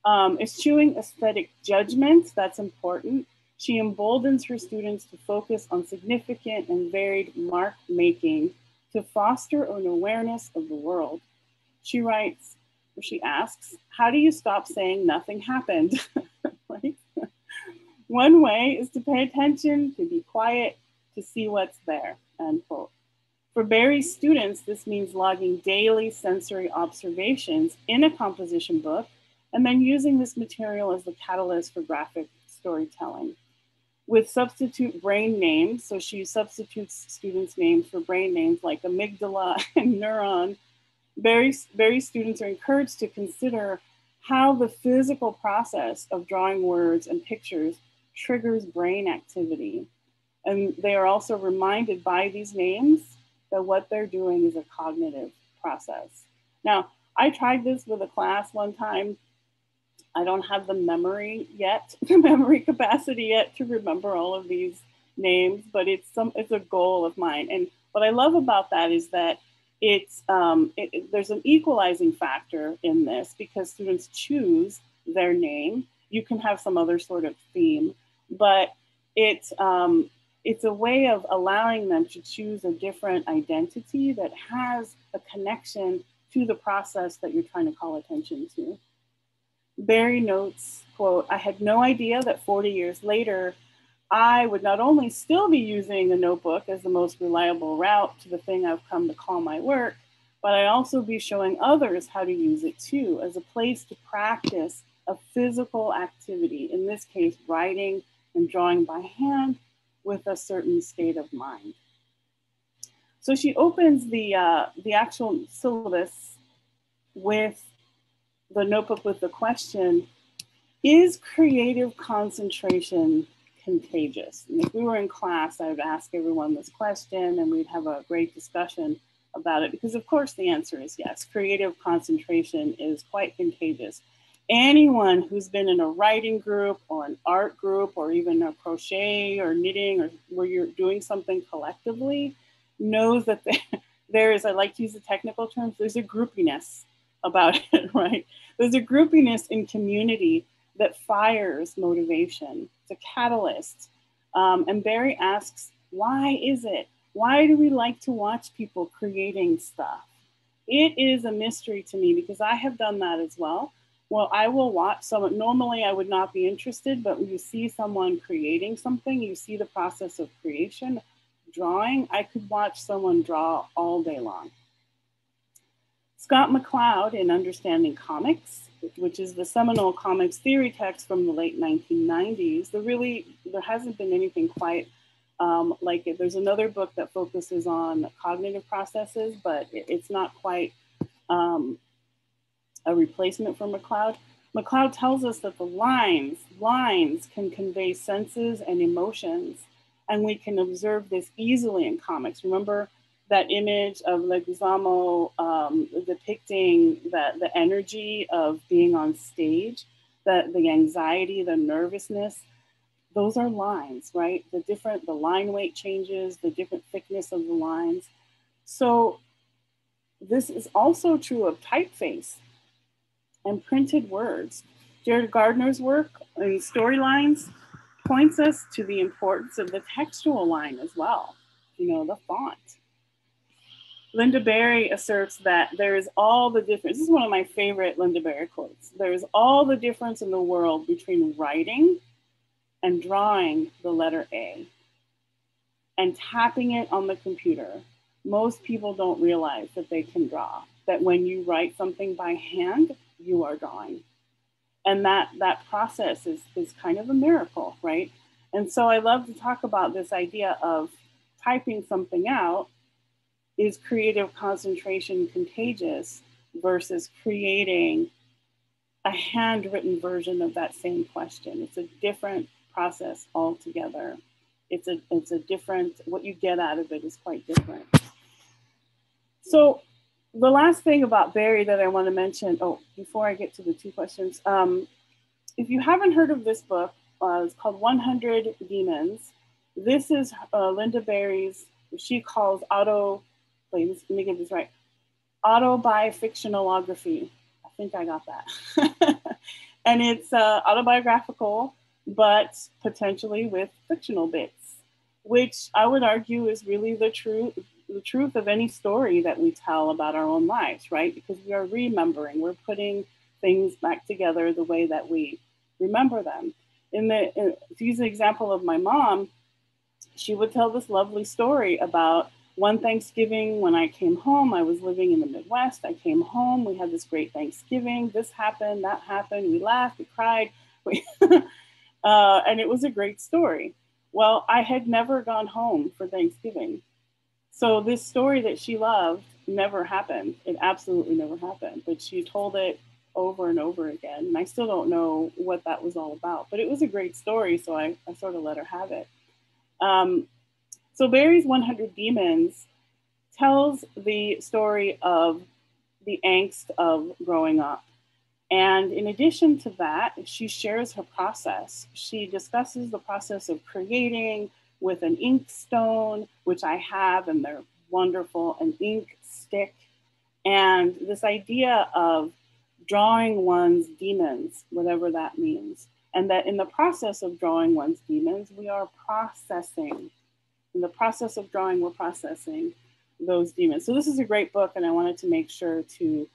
Speaker 5: Um, eschewing aesthetic judgments, that's important. She emboldens her students to focus on significant and varied mark making to foster an awareness of the world. She writes, she asks, How do you stop saying nothing happened? One way is to pay attention, to be quiet, to see what's there, end quote. For Barry's students, this means logging daily sensory observations in a composition book and then using this material as the catalyst for graphic storytelling. With substitute brain names, so she substitutes students' names for brain names like amygdala and neuron, Barry, Barry students are encouraged to consider how the physical process of drawing words and pictures triggers brain activity. And they are also reminded by these names that what they're doing is a cognitive process. Now, I tried this with a class one time. I don't have the memory yet, the memory capacity yet to remember all of these names, but it's some it's a goal of mine. And what I love about that is that it's um, it, it, there's an equalizing factor in this because students choose their name. You can have some other sort of theme, but it's um, it's a way of allowing them to choose a different identity that has a connection to the process that you're trying to call attention to. Barry notes, quote, I had no idea that 40 years later, I would not only still be using a notebook as the most reliable route to the thing I've come to call my work, but I also be showing others how to use it too as a place to practice a physical activity, in this case, writing and drawing by hand with a certain state of mind. So she opens the, uh, the actual syllabus with the notebook with the question, is creative concentration contagious? And if we were in class, I would ask everyone this question and we'd have a great discussion about it because of course the answer is yes, creative concentration is quite contagious anyone who's been in a writing group or an art group or even a crochet or knitting or where you're doing something collectively knows that there is, I like to use the technical terms, there's a groupiness about it, right? There's a groupiness in community that fires motivation. A catalyst. Um, and Barry asks, why is it? Why do we like to watch people creating stuff? It is a mystery to me because I have done that as well well, I will watch someone. Normally, I would not be interested, but when you see someone creating something, you see the process of creation, drawing. I could watch someone draw all day long. Scott McCloud in Understanding Comics, which is the seminal comics theory text from the late 1990s, there really there hasn't been anything quite um, like it. There's another book that focuses on cognitive processes, but it, it's not quite um, a replacement for McCloud. McCloud tells us that the lines, lines can convey senses and emotions, and we can observe this easily in comics. Remember that image of Leguizamo um, depicting the, the energy of being on stage, the, the anxiety, the nervousness, those are lines, right? The different, the line weight changes, the different thickness of the lines. So this is also true of typeface and printed words. Jared Gardner's work in storylines points us to the importance of the textual line as well, you know, the font. Lynda Barry asserts that there is all the difference. This is one of my favorite Lynda Barry quotes. There is all the difference in the world between writing and drawing the letter A and tapping it on the computer. Most people don't realize that they can draw, that when you write something by hand, you are drawing. And that, that process is, is kind of a miracle, right? And so I love to talk about this idea of typing something out is creative concentration contagious versus creating a handwritten version of that same question. It's a different process altogether. It's a, it's a different, what you get out of it is quite different. So the last thing about Barry that I want to mention, oh, before I get to the two questions, um, if you haven't heard of this book, uh, it's called 100 Demons. This is uh, Lynda Barry's, she calls auto, wait, let me get this right, autobifictionalography. I think I got that. and it's uh, autobiographical, but potentially with fictional bits, which I would argue is really the truth the truth of any story that we tell about our own lives, right? Because we are remembering, we're putting things back together the way that we remember them. In the in, to use an example of my mom, she would tell this lovely story about one Thanksgiving when I came home. I was living in the Midwest. I came home. We had this great Thanksgiving. This happened. That happened. We laughed. We cried. We uh, and it was a great story. Well, I had never gone home for Thanksgiving. So this story that she loved never happened. It absolutely never happened. But she told it over and over again. And I still don't know what that was all about. But it was a great story, so I, I sort of let her have it. Um, so Barry's 100 Demons tells the story of the angst of growing up. And in addition to that, she shares her process. She discusses the process of creating, with an ink stone, which I have, and they're wonderful, an ink stick, and this idea of drawing one's demons, whatever that means. And that in the process of drawing one's demons, we are processing. In the process of drawing, we're processing those demons. So this is a great book, and I wanted to make sure to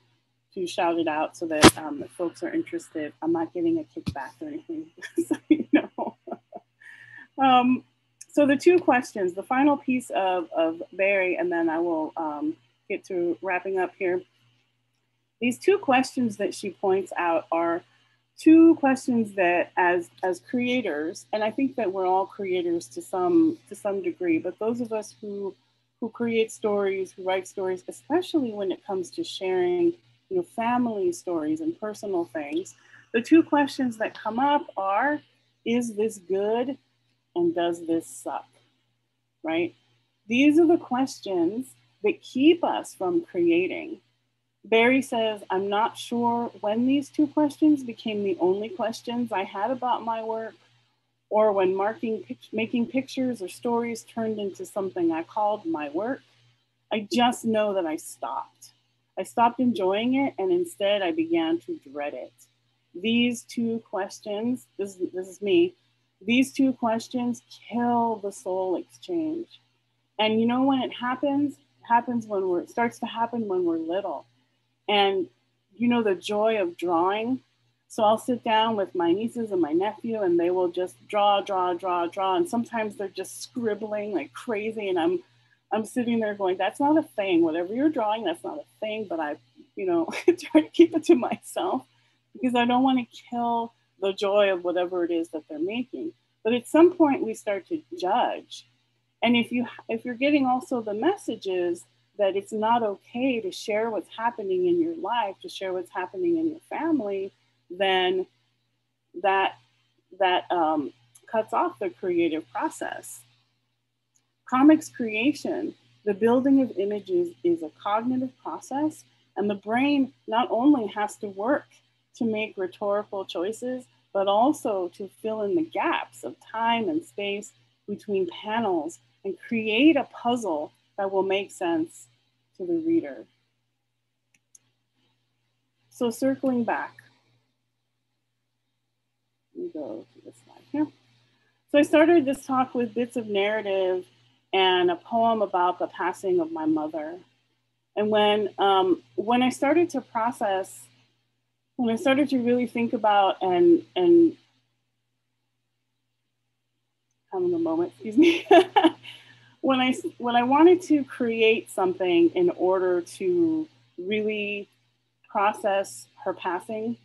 Speaker 5: to shout it out so that um, if folks are interested. I'm not getting a kickback or anything, so you know. um, so the two questions, the final piece of, of Barry, and then I will um, get to wrapping up here. These two questions that she points out are two questions that as as creators, and I think that we're all creators to some to some degree, but those of us who who create stories, who write stories, especially when it comes to sharing, you know, family stories and personal things, the two questions that come up are, is this good and does this suck? Right? These are the questions that keep us from creating. Barry says, I'm not sure when these two questions became the only questions I had about my work, or when marking, making pictures or stories turned into something I called my work. I just know that I stopped. I stopped enjoying it, and instead I began to dread it. These two questions, this, this is me, these two questions kill the soul exchange. And you know when it happens? It happens when we're it starts to happen when we're little. And you know the joy of drawing. So I'll sit down with my nieces and my nephew and they will just draw, draw, draw, draw. And sometimes they're just scribbling like crazy. And I'm I'm sitting there going, that's not a thing. Whatever you're drawing, that's not a thing. But I, you know, try to keep it to myself because I don't want to kill the joy of whatever it is that they're making. But at some point we start to judge. And if you if you're getting also the messages that it's not okay to share what's happening in your life, to share what's happening in your family, then that that um, cuts off the creative process. Comics creation, the building of images is a cognitive process, and the brain not only has to work to make rhetorical choices, but also to fill in the gaps of time and space between panels and create a puzzle that will make sense to the reader. So circling back, let me go to this slide here. So I started this talk with bits of narrative and a poem about the passing of my mother. And when, um, when I started to process, when I started to really think about and, and having a moment, excuse me, when I when I wanted to create something in order to really process her passing,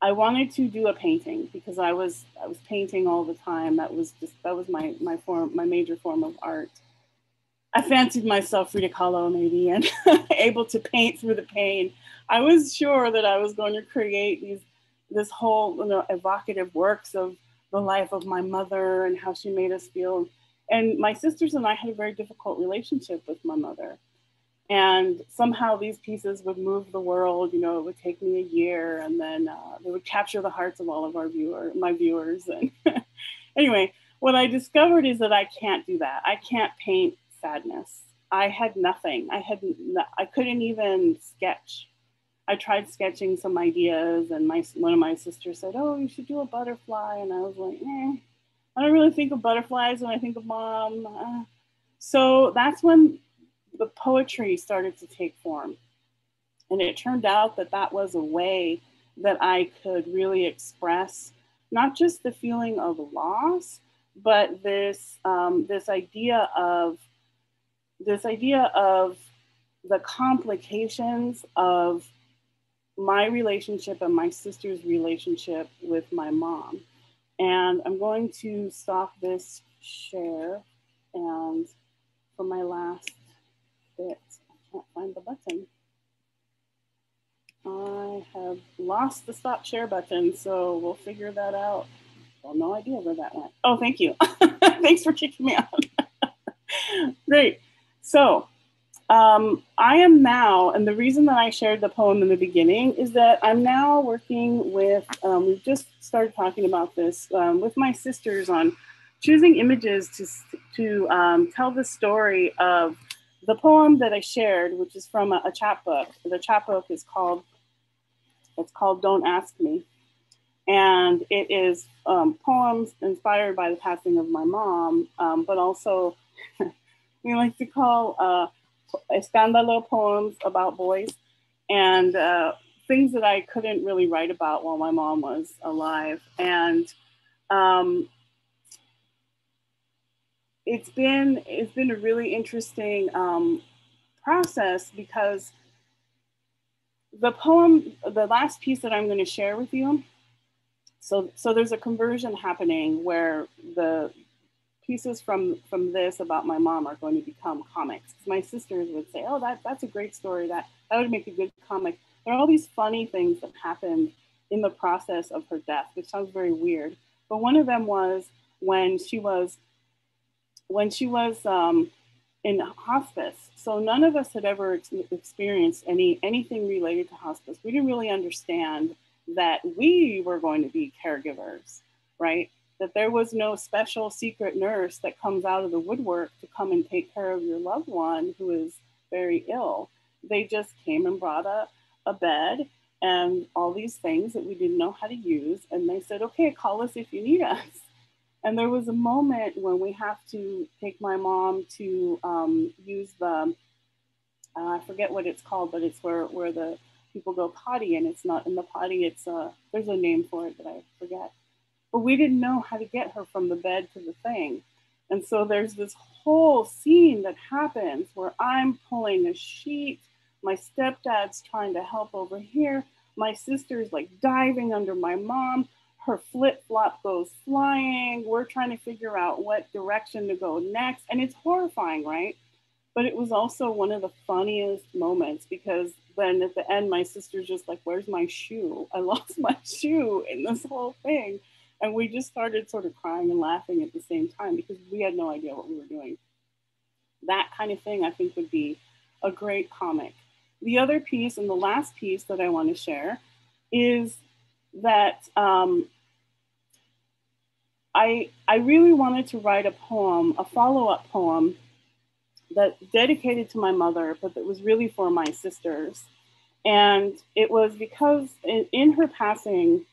Speaker 5: I wanted to do a painting because I was I was painting all the time. That was just that was my my form my major form of art. I fancied myself Frida Kahlo maybe and able to paint through the pain. I was sure that I was going to create these this whole you know, evocative works of the life of my mother and how she made us feel and my sisters and I had a very difficult relationship with my mother. And somehow these pieces would move the world. You know, it would take me a year, and then uh, they would capture the hearts of all of our viewer, my viewers. And anyway, what I discovered is that I can't do that. I can't paint sadness. I had nothing. I had no, I couldn't even sketch. I tried sketching some ideas, and my one of my sisters said, "Oh, you should do a butterfly," and I was like, "Eh." I don't really think of butterflies when I think of mom. Uh, so that's when the poetry started to take form. And it turned out that that was a way that I could really express not just the feeling of loss, but this, um, this idea of this idea of the complications of my relationship and my sister's relationship with my mom. And I'm going to stop this share. And for my last bit, I can't find the button. I have lost the stop share button, so we'll figure that out. Well, no idea where that went. Oh, thank you. Thanks for kicking me out. Great. So um, I am now, and the reason that I shared the poem in the beginning is that I'm now working with, um, we've just started talking about this um, with my sisters on choosing images to, to um, tell the story of the poem that I shared, which is from a, a chapbook. The chapbook is called, it's called Don't Ask Me. And it is um, poems inspired by the passing of my mom, um, but also we like to call uh, escándalo poems about boys and uh, things that I couldn't really write about while my mom was alive. And um, it's been it's been a really interesting um, process because the poem, the last piece that I'm going to share with you. So, so there's a conversion happening where the pieces from from this about my mom are going to become comics. My sisters would say, "Oh, that that's a great story. That that would make a good comic." There are all these funny things that happened in the process of her death, which sounds very weird. But one of them was when she was when she was um, in hospice. So none of us had ever ex- experienced any anything related to hospice. We didn't really understand that we were going to be caregivers, right? That there was no special secret nurse that comes out of the woodwork to come and take care of your loved one who is very ill. They just came and brought a, a bed and all these things that we didn't know how to use. And they said, okay, call us if you need us. And there was a moment when we have to take my mom to um, use the, uh, I forget what it's called, but it's where, where the people go potty and it's not in the potty. It's, uh, there's a name for it that I forget but we didn't know how to get her from the bed to the thing. And so there's this whole scene that happens where I'm pulling a sheet, my stepdad's trying to help over here, my sister's like diving under my mom, her flip flop goes flying. We're trying to figure out what direction to go next. And it's horrifying, right? but it was also one of the funniest moments because then at the end, my sister's just like, Where's my shoe? I lost my shoe in this whole thing. And we just started sort of crying and laughing at the same time because we had no idea what we were doing. That kind of thing, I think, would be a great comic. The other piece and the last piece that I want to share is that um, I, I really wanted to write a poem, a follow up poem that dedicated to my mother, but that was really for my sisters. And it was because in, in her passing,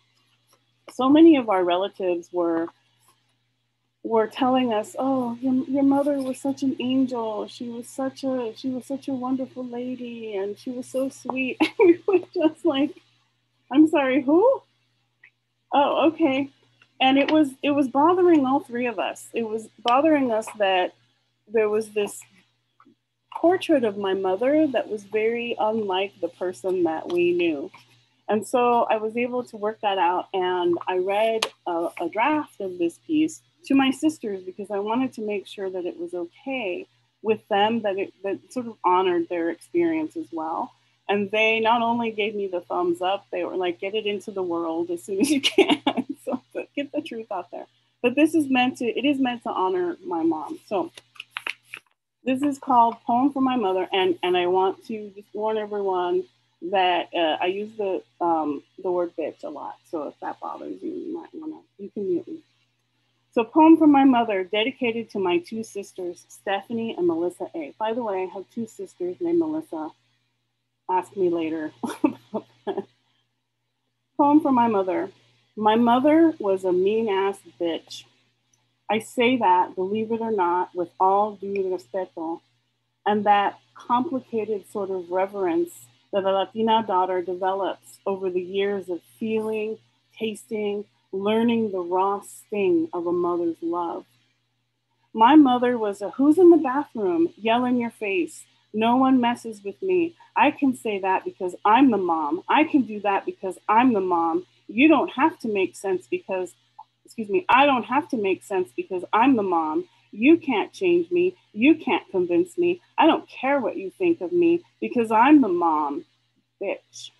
Speaker 5: so many of our relatives were were telling us, "Oh, your, your mother was such an angel. She was such a she was such a wonderful lady, and she was so sweet." we were just like, "I'm sorry, who?" Oh, okay. And it was it was bothering all three of us. It was bothering us that there was this portrait of my mother that was very unlike the person that we knew. And so I was able to work that out, and I read a, a draft of this piece to my sisters because I wanted to make sure that it was okay with them, that it that sort of honored their experience as well. And they not only gave me the thumbs up, they were like, get it into the world as soon as you can. so get the truth out there. But this is meant to, it is meant to honor my mom. So this is called Poem for My Mother. And, and I want to just warn everyone that uh, I use the, um, the word bitch a lot. So if that bothers you, you might wanna, you can mute me. So, poem from my mother, dedicated to my two sisters, Stephanie and Melissa A. By the way, I have two sisters named Melissa. Ask me later. Poem from my mother. My mother was a mean ass bitch. I say that, believe it or not, with all due respeto, and that complicated sort of reverence that a Latina daughter develops over the years of feeling, tasting, learning the raw sting of a mother's love. My mother was a who's in the bathroom, yell in your face. No one messes with me. I can say that because I'm the mom. I can do that because I'm the mom. You don't have to make sense because, excuse me, I don't have to make sense because I'm the mom. You can't change me. You can't convince me. I don't care what you think of me because I'm the mom. Bitch.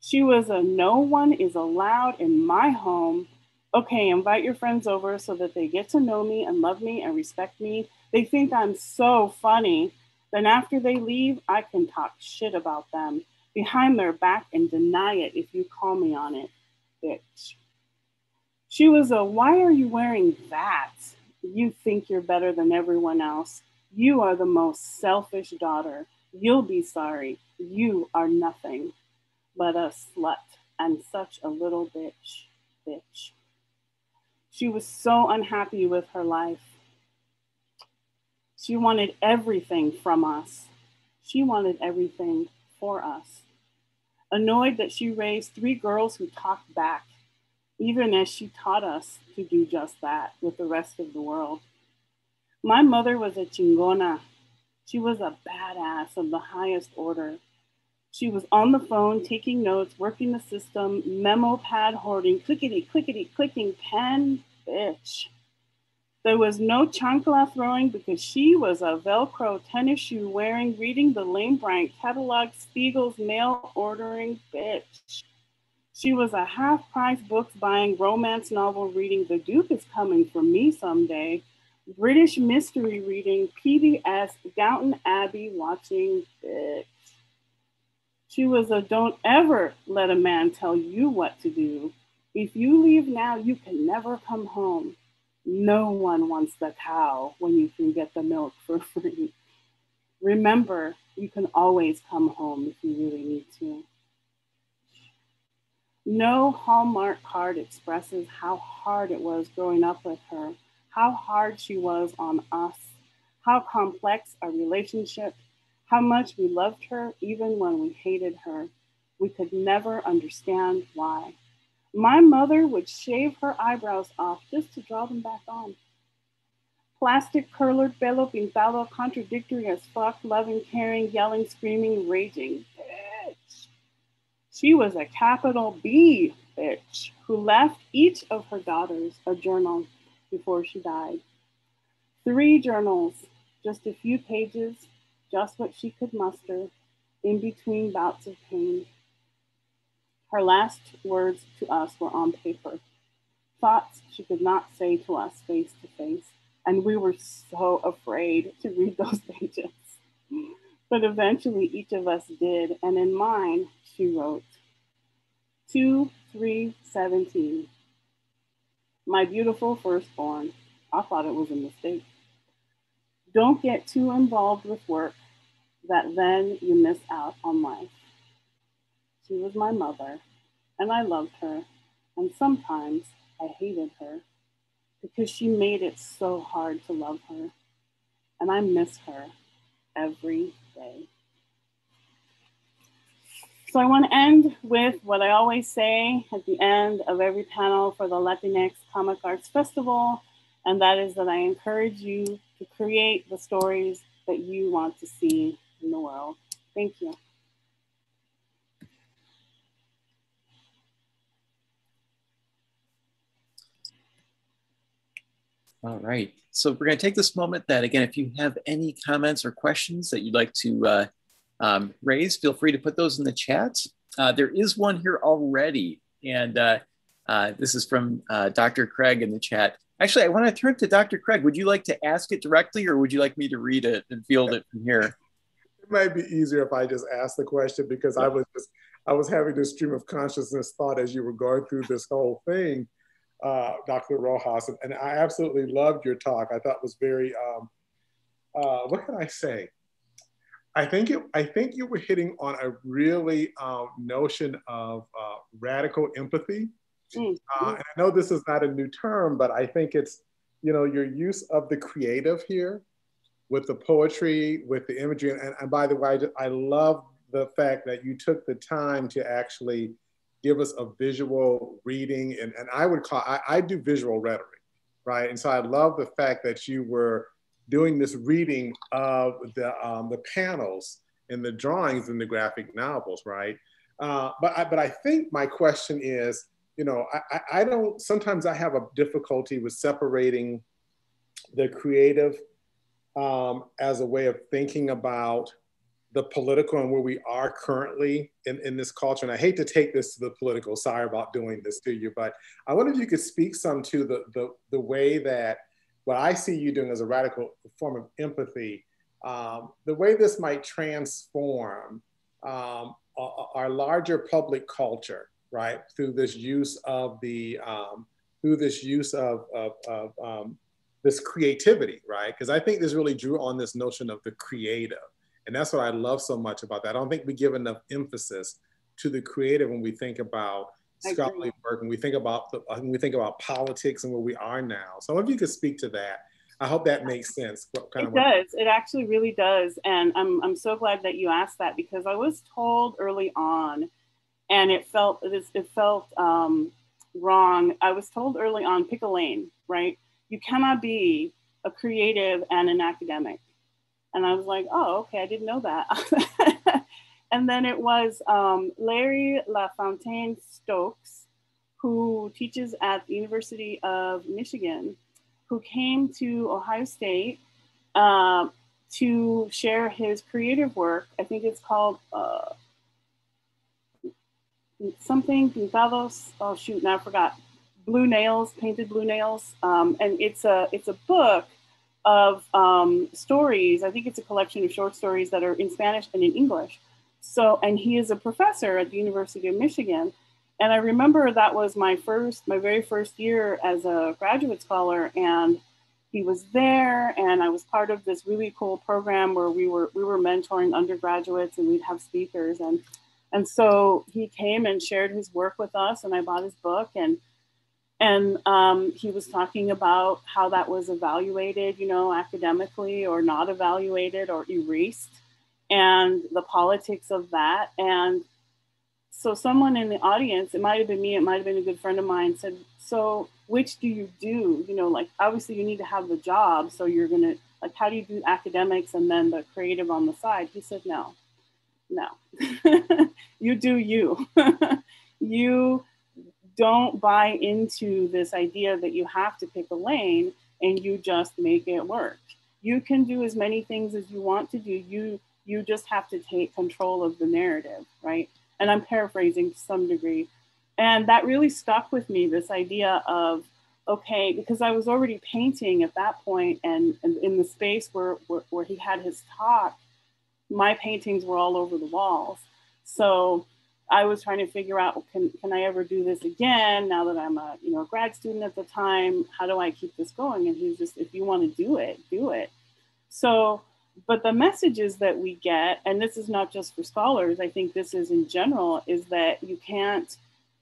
Speaker 5: She was a no one is allowed in my home. Okay, invite your friends over so that they get to know me and love me and respect me. They think I'm so funny. Then after they leave, I can talk shit about them behind their back and deny it if you call me on it, bitch. She was a, why are you wearing that? You think you're better than everyone else. You are the most selfish daughter. You'll be sorry. You are nothing but a slut and such a little bitch, bitch. She was so unhappy with her life. She wanted everything from us. She wanted everything for us. Annoyed that she raised three girls who talked back, even as she taught us to do just that with the rest of the world. My mother was a chingona. She was a badass of the highest order. She was on the phone, taking notes, working the system, memo pad hoarding, clickety, clickety, clicking, pen, bitch. There was no chancla throwing because she was a Velcro tennis shoe wearing, reading the Lane Bryant catalog, Spiegel's mail ordering bitch. She was a half price books buying, romance novel reading, The Duke is Coming for Me Someday, British mystery reading, PBS, Downton Abbey watching bitch. She was a don't ever let a man tell you what to do. If you leave now, you can never come home. No one wants the cow when you can get the milk for free. Remember, you can always come home if you really need to. No Hallmark card expresses how hard it was growing up with her, how hard she was on us, how complex our relationship how much we loved her even when we hated her. We could never understand why. My mother would shave her eyebrows off just to draw them back on. Plastic curler pelo pintado, contradictory as fuck, loving, caring, yelling, screaming, raging. She was a capital B bitch who left each of her daughters a journal before she died. Three journals just a few pages, just what she could muster in between bouts of pain. Her last words to us were on paper, thoughts she could not say to us face to face, and we were so afraid to read those pages. But eventually each of us did, and in mine, she wrote, 2 3 17. My beautiful firstborn, I thought it was a mistake. Don't get too involved with work that then you miss out on life. She was my mother, and I loved her, and sometimes I hated her because she made it so hard to love her, and I miss her every day. So I want to end with what I always say at the end of every panel for the Latinx Comic Arts Festival, and that is that I encourage you to create the stories that you want to see in the world. Thank you.
Speaker 1: All right. So we're going to take this moment that, again, if you have any comments or questions that you'd like to uh, um, raise, feel free to put those in the chat. Uh, there is one here already, and uh, uh this is from uh, Dr. Craig in the chat. Actually, I want to turn to Dr. Craig. Would you like to ask it directly, or would you like me to read it and field it from here?
Speaker 4: It might be easier if I just ask the question because yeah. I was just I was having this stream of consciousness thought as you were going through this whole thing, uh, Dr. Rojas, and, and, I absolutely loved your talk. I thought was very um, what can I say? I think it, I think you were hitting on a really um, notion of uh, radical empathy. Mm-hmm. Uh, and I know this is not a new term, but I think it's you know your use of the creative here with the poetry, with the imagery, and, and by the way, I, I love the fact that you took the time to actually give us a visual reading, and, and I would call I, I do visual rhetoric, right? And so I love the fact that you were doing this reading of the, um, the panels and the drawings in the graphic novels, right? Uh, but, I, but I think my question is, you know, I, I don't, sometimes I have a difficulty with separating the creative um, as a way of thinking about the political and where we are currently in, in this culture. And I hate to take this to the political, sorry about doing this to you, but I wonder if you could speak some to the, the, the way that what I see you doing as a radical form of empathy, um, the way this might transform um, our larger public culture, right, through this use of the, um, through this use of, of, of um, this creativity, right? Because I think this really drew on this notion of the creative. And that's what I love so much about that. I don't think we give enough emphasis to the creative when we think about scholarly work and we think about the, when we think about politics and where we are now. So if you could speak to that, I hope that makes sense.
Speaker 5: Kind it does. It actually really does. And I'm, I'm so glad that you asked that because I was told early on and it felt, it felt um, wrong. I was told early on, pick a lane, right? You cannot be a creative and an academic. And I was like, oh, okay, I didn't know that. And then it was um, Larry La Fountain-Stokes, who teaches at the University of Michigan, who came to Ohio State uh, to share his creative work. I think it's called uh, something Pintados. Oh shoot, now I forgot. Blue nails, painted blue nails, um, and it's a it's a book of um, stories. I think it's a collection of short stories that are in Spanish and in English so, and he is a professor at the University of Michigan. And I remember that was my first, my very first year as a graduate scholar. And he was there and I was part of this really cool program where we were, we were mentoring undergraduates and we'd have speakers. And, and so he came and shared his work with us and I bought his book and, and um, he was talking about how that was evaluated, you know, academically or not evaluated or erased and the politics of that. And so someone in the audience, it might have been me, it might have been a good friend of mine, said, So which do you do? You know, like obviously you need to have the job. So you're gonna like how do you do academics and then the creative on the side? He said, No, no. you do you. you don't buy into this idea that you have to pick a lane and you just make it work you can do as many things as you want to do. You you just have to take control of the narrative, right? And I'm paraphrasing to some degree. And that really stuck with me this idea of, okay, because I was already painting at that point and, and in the space where, where, where he had his talk, my paintings were all over the walls. So I was trying to figure out, can, can I ever do this again now that I'm a you know, grad student at the time? How do I keep this going? And he's just, if you want to do it, do it. So but the messages that we get and this is not just for scholars i think this is in general is that you can't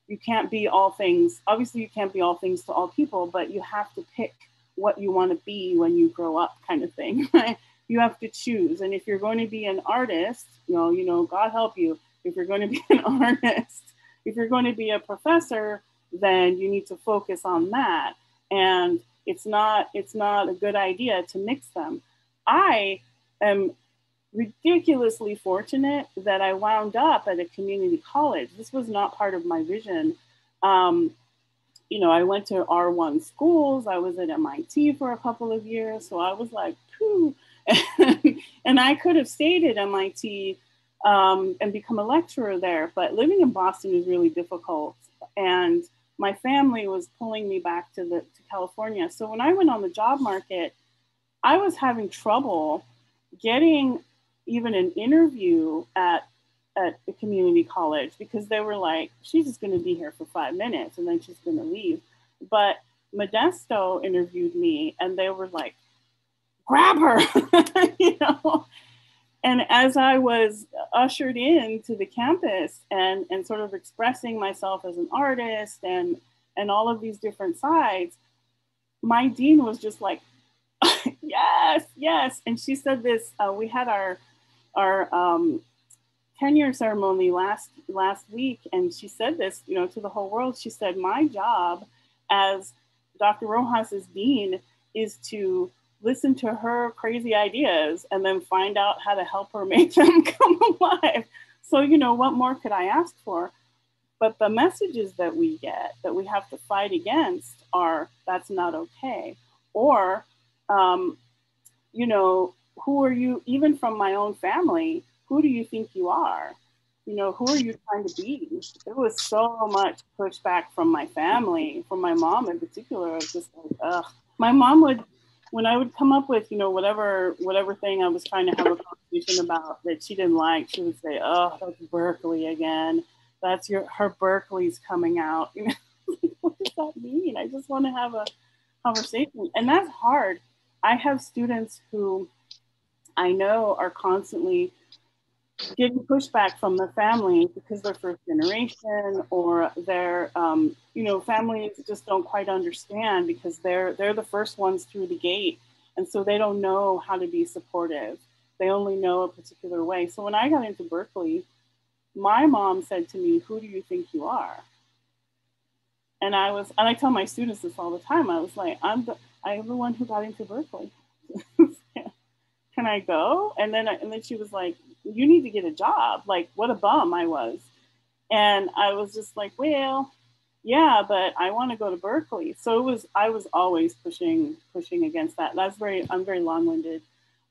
Speaker 5: you can't be all things obviously you can't be all things to all people but you have to pick what you want to be when you grow up kind of thing you have to choose and if you're going to be an artist you know you know god help you if you're going to be an artist if you're going to be a professor then you need to focus on that and it's not it's not a good idea to mix them. I am ridiculously fortunate that I wound up at a community college. This was not part of my vision. Um, you know, I went to R1 schools. I was at MIT for a couple of years. So I was like, pooh. and I could have stayed at MIT um, and become a lecturer there. But living in Boston is really difficult. And my family was pulling me back to, the, to California. So when I went on the job market, I was having trouble getting even an interview at at the community college because they were like, she's just going to be here for five minutes and then she's going to leave. But Modesto interviewed me and they were like, grab her, you know. And as I was ushered into the campus and, and sort of expressing myself as an artist and, and all of these different sides, my dean was just like, yes, yes. And she said this. Uh, we had our our um, tenure ceremony last last week, and she said this, you know, to the whole world. She said, "My job as Dr. Rojas's dean is to listen to her crazy ideas and then find out how to help her make them come alive." So, you know, what more could I ask for? But the messages that we get that we have to fight against are that's not okay, or um, you know, who are you, even from my own family, who do you think you are? You know, who are you trying to be? There was so much pushback from my family, from my mom in particular. Was just like, ugh. My mom would, when I would come up with, you know, whatever whatever thing I was trying to have a conversation about that she didn't like, she would say, "Oh, that's Berkeley again. That's your her Berkeley's coming out." You know, what does that mean? I just want to have a conversation, and that's hard I have students who I know are constantly getting pushback from the family because they're first generation or their um, you know families just don't quite understand because they're they're the first ones through the gate. And so they don't know how to be supportive. They only know a particular way. So when i got into berkeley my mom said to me who do you think you are? And i was and i tell my students this all the time. I was like i'm the I'm the one who got into Berkeley. Can I go? And then, and then she was like, you need to get a job. Like, what a bum I was. And I was just like, well, yeah, but I want to go to Berkeley. So it was, I was always pushing, pushing against that. That's very, I'm very long-winded.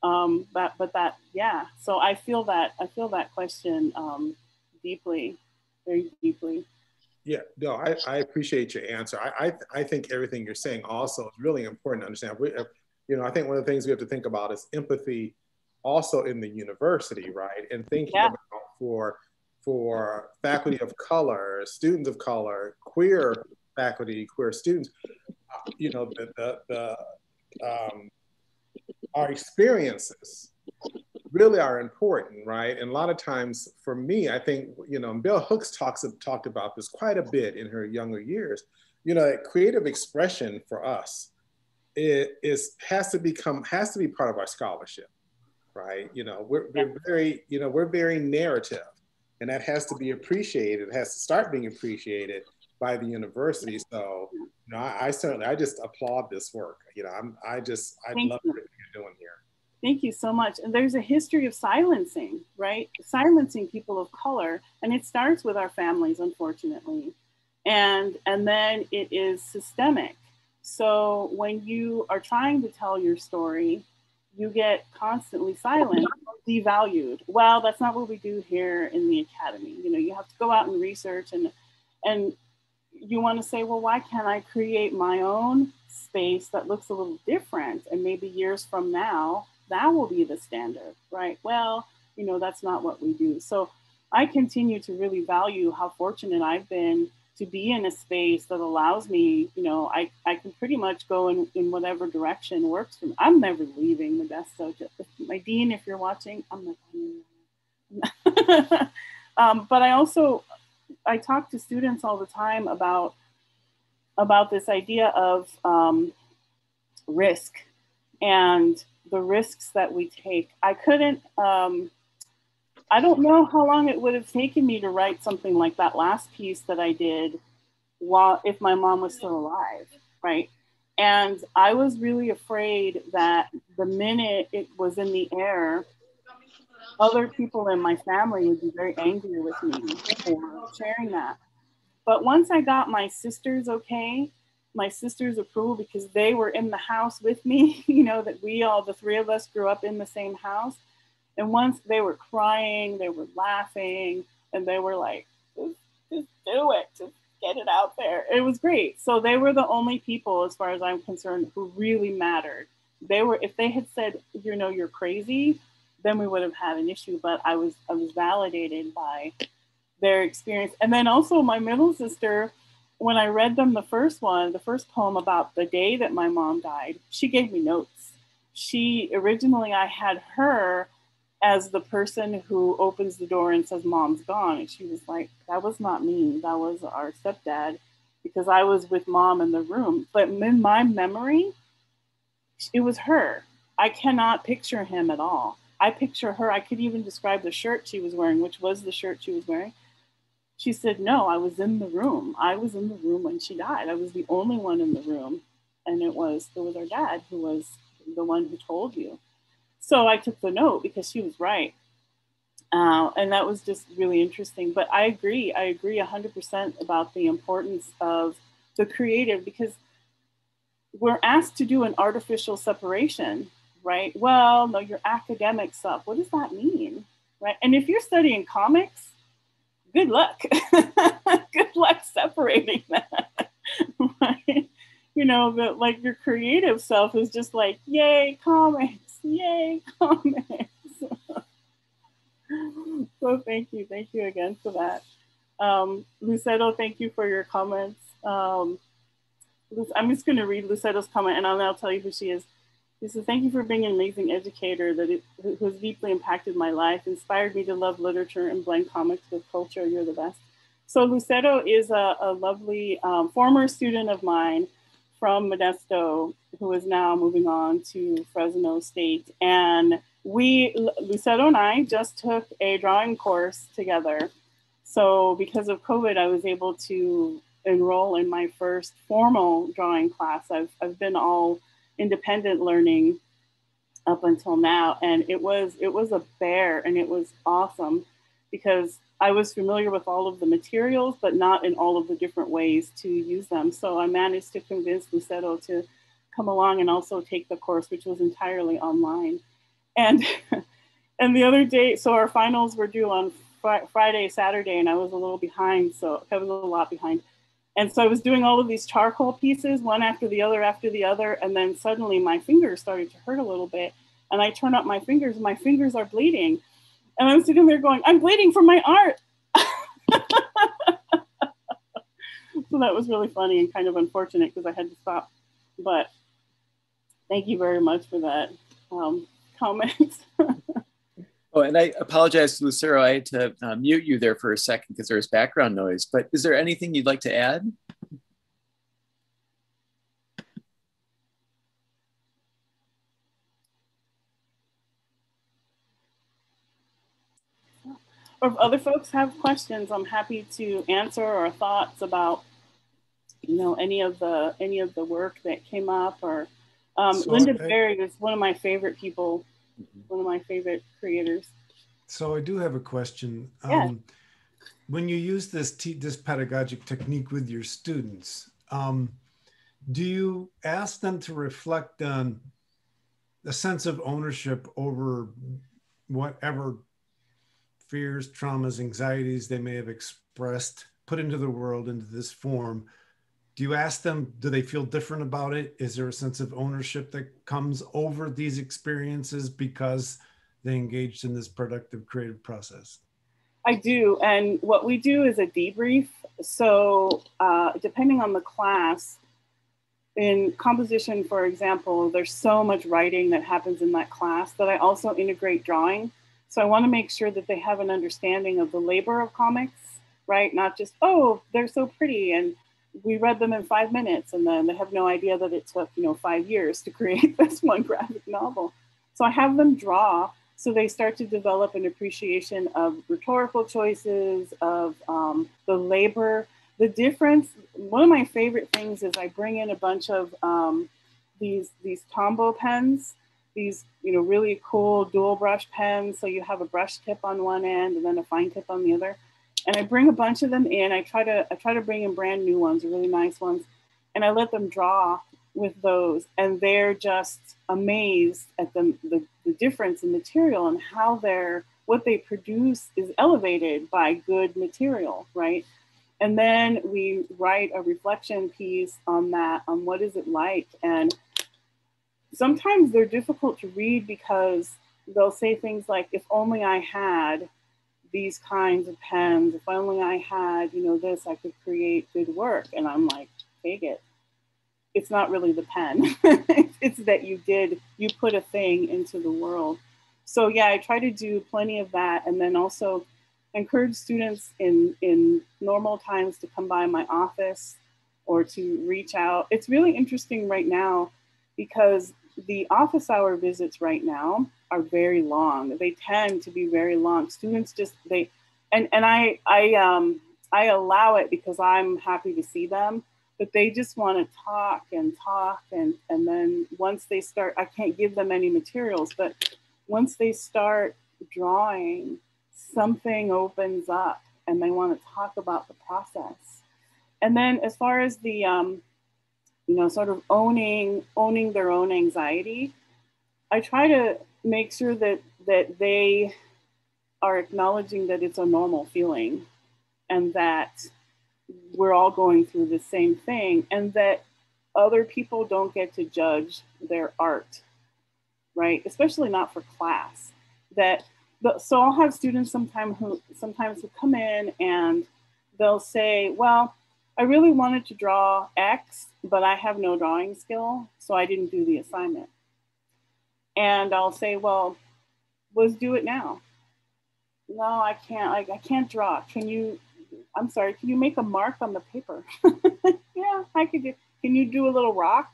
Speaker 5: Um, but, but that, yeah. So I feel that, I feel that question um, deeply, very deeply.
Speaker 4: Yeah, no, I, I appreciate your answer. I, I, I think everything you're saying also is really important to understand. We, uh, you know, I think one of the things we have to think about is empathy also in the university, right? And thinking yeah. about for for faculty of color, students of color, queer faculty, queer students, uh, you know, the, the, the um, our experiences really are important, right? And a lot of times for me, I think, you know, Bell Hooks talks talked about this quite a bit in her younger years. You know, creative expression for us it is has to become has to be part of our scholarship, right? You know, we're, we're very, you know, we're very narrative and that has to be appreciated. It has to start being appreciated by the university. So, you know, I, I certainly, I just applaud this work. You know, I'm, I just, I love what you're doing here.
Speaker 5: Thank you so much. And there's a history of silencing, right? Silencing people of color. And it starts with our families, unfortunately. And, and then it is systemic. So when you are trying to tell your story, you get constantly silent, devalued. Well, that's not what we do here in the academy. You know, you have to go out and research and and you want to say, well, why can't I create my own space that looks a little different? And maybe years from now, that will be the standard, right? Well, you know, that's not what we do. So I continue to really value how fortunate I've been to be in a space that allows me, you know, I, I can pretty much go in, in whatever direction works for me. I'm never leaving the best Modesto. My dean, if you're watching, I'm not. um, but I also, I talk to students all the time about, about this idea of um, risk and the risks that we take. I couldn't, um, I don't know how long it would have taken me to write something like that last piece that I did while if my mom was still alive, right? And I was really afraid that the minute it was in the air, other people in my family would be very angry with me for sharing that. But once I got my sisters okay, my sisters' approval because they were in the house with me, you know, that we all, the three of us grew up in the same house and once they were crying, they were laughing, and they were like, just, just do it, just get it out there. It was great. So they were the only people, as far as I'm concerned, who really mattered. They were, if they had said, you know, you're crazy, then we would have had an issue. But I was, I was validated by their experience. And then also my middle sister, when I read them the first one, the first poem about the day that my mom died, she gave me notes. She originally, I had her as the person who opens the door and says, Mom's gone. And she was like, That was not me. That was our stepdad because I was with mom in the room. But in my memory, it was her. I cannot picture him at all. I picture her. I could even describe the shirt she was wearing, which was the shirt she was wearing. She said, No, I was in the room. I was in the room when she died. I was the only one in the room. And it was it was our dad who was the one who told you. So I took the note because she was right. Uh, and that was just really interesting. But I agree, I agree 100% about the importance of the creative because we're asked to do an artificial separation, right? Well, no, your academic stuff. What does that mean, right? And if you're studying comics, good luck. good luck separating that? You know, that like your creative self is just like, yay, comics Yay, comments. so thank you. Thank you again for that. Um, thank you for your comments. Um, I'm just going to read Lucero's comment and I'll tell you who she is. Says, thank you for being an amazing educator that it, who has deeply impacted my life, inspired me to love literature and blend comics with culture. You're the best. So Lucero is a, a lovely um, former student of mine from Modesto who is now moving on to Fresno State. And we, Lucero and I, just took a drawing course together. So because of COVID, I was able to enroll in my first formal drawing class. I've, I've been all independent learning up until now. And it was, it was a bear and it was awesome because I was familiar with all of the materials, but not in all of the different ways to use them. So I managed to convince Lucero to come along and also take the course, which was entirely online. And and the other day, so our finals were due on fr- Friday, Saturday, and I was a little behind. So I was a lot behind. And so I was doing all of these charcoal pieces, one after the other, after the other. And then suddenly my fingers started to hurt a little bit. And I turn up my fingers, my fingers are bleeding. And I'm sitting there going, I'm bleeding from my art. so that was really funny and kind of unfortunate because I had to stop. But thank you very much for that um, comment.
Speaker 1: Oh, and I apologize to Lucero. I had to uh, mute you there for a second because there was background noise. But is there anything you'd like to add?
Speaker 5: or if other folks have questions, I'm happy to answer or thoughts about, you know, any of the any of the work that came up. Or um, so Lynda I, Barry is one of my favorite people, mm-hmm. one of my favorite creators.
Speaker 2: So I do have a question. Yeah. Um, when you use this this pedagogic technique with your students, um, do you ask them to reflect on a sense of ownership over whatever fears, traumas, anxieties they may have expressed, put into the world into this form. Do you ask them, do they feel different about it? Is there a sense of ownership that comes over these experiences because they engaged in this productive creative process?
Speaker 5: I do. And what we do is a debrief. So, uh, depending on the class, in composition, for example, there's so much writing that happens in that class that I also integrate drawing. So I want to make sure that they have an understanding of the labor of comics, right? Not just, oh, they're so pretty and we read them in five minutes and then they have no idea that it took, you know, five years to create this one graphic novel. So I have them draw so they start to develop an appreciation of rhetorical choices, of um, the labor the difference, one of my favorite things is I bring in a bunch of um, these, these Tombow pens, these, you know, really cool dual brush pens. So you have a brush tip on one end and then a fine tip on the other. And I bring a bunch of them in. I try to, I try to bring in brand new ones, really nice ones. And I let them draw with those and they're just amazed at the, the, the difference in material and how they're, what they produce is elevated by good material, right? And then we write a reflection piece on that, on what is it like. And sometimes they're difficult to read because they'll say things like, if only I had these kinds of pens, if only I had, you know, this, I could create good work. And I'm like, take it. It's not really the pen. it's that you did, you put a thing into the world. So yeah, I try to do plenty of that. And then also encourage students in, in normal times to come by my office or to reach out. It's really interesting right now because the office hour visits right now are very long. They tend to be very long. Students just they and and I I um I allow it because I'm happy to see them, but they just want to talk and talk and and then once they start I can't give them any materials, but once they start drawing something opens up and they want to talk about the process. And then as far as the, um, you know, sort of owning, owning their own anxiety, I try to make sure that, that they are acknowledging that it's a normal feeling and that we're all going through the same thing and that other people don't get to judge their art, right? Especially not for class. That but, so I'll have students sometimes who sometimes who come in and they'll say, well, I really wanted to draw X, but I have no drawing skill, so I didn't do the assignment. And I'll say, well, let's do it now. No, I can't, I, I can't draw. Can you, I'm sorry, can you make a mark on the paper? yeah, I could do, can you do a little rock?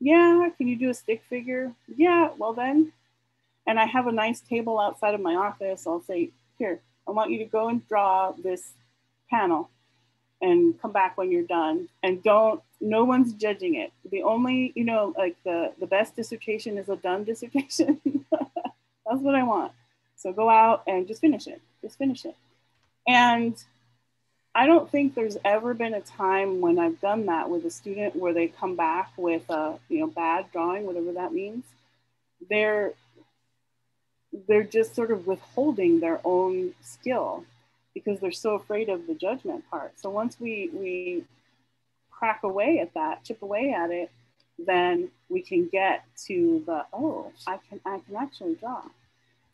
Speaker 5: Yeah, can you do a stick figure? Yeah, well then and I have a nice table outside of my office, I'll say, here, I want you to go and draw this panel and come back when you're done. And don't, no one's judging it. The only, you know, like the, the best dissertation is a done dissertation. That's what I want. So go out and just finish it, just finish it. And I don't think there's ever been a time when I've done that with a student where they come back with a, you know, bad drawing, whatever that means. They're they're just sort of withholding their own skill because they're so afraid of the judgment part. So once we we crack away at that, chip away at it, then we can get to the oh, I can I can actually draw.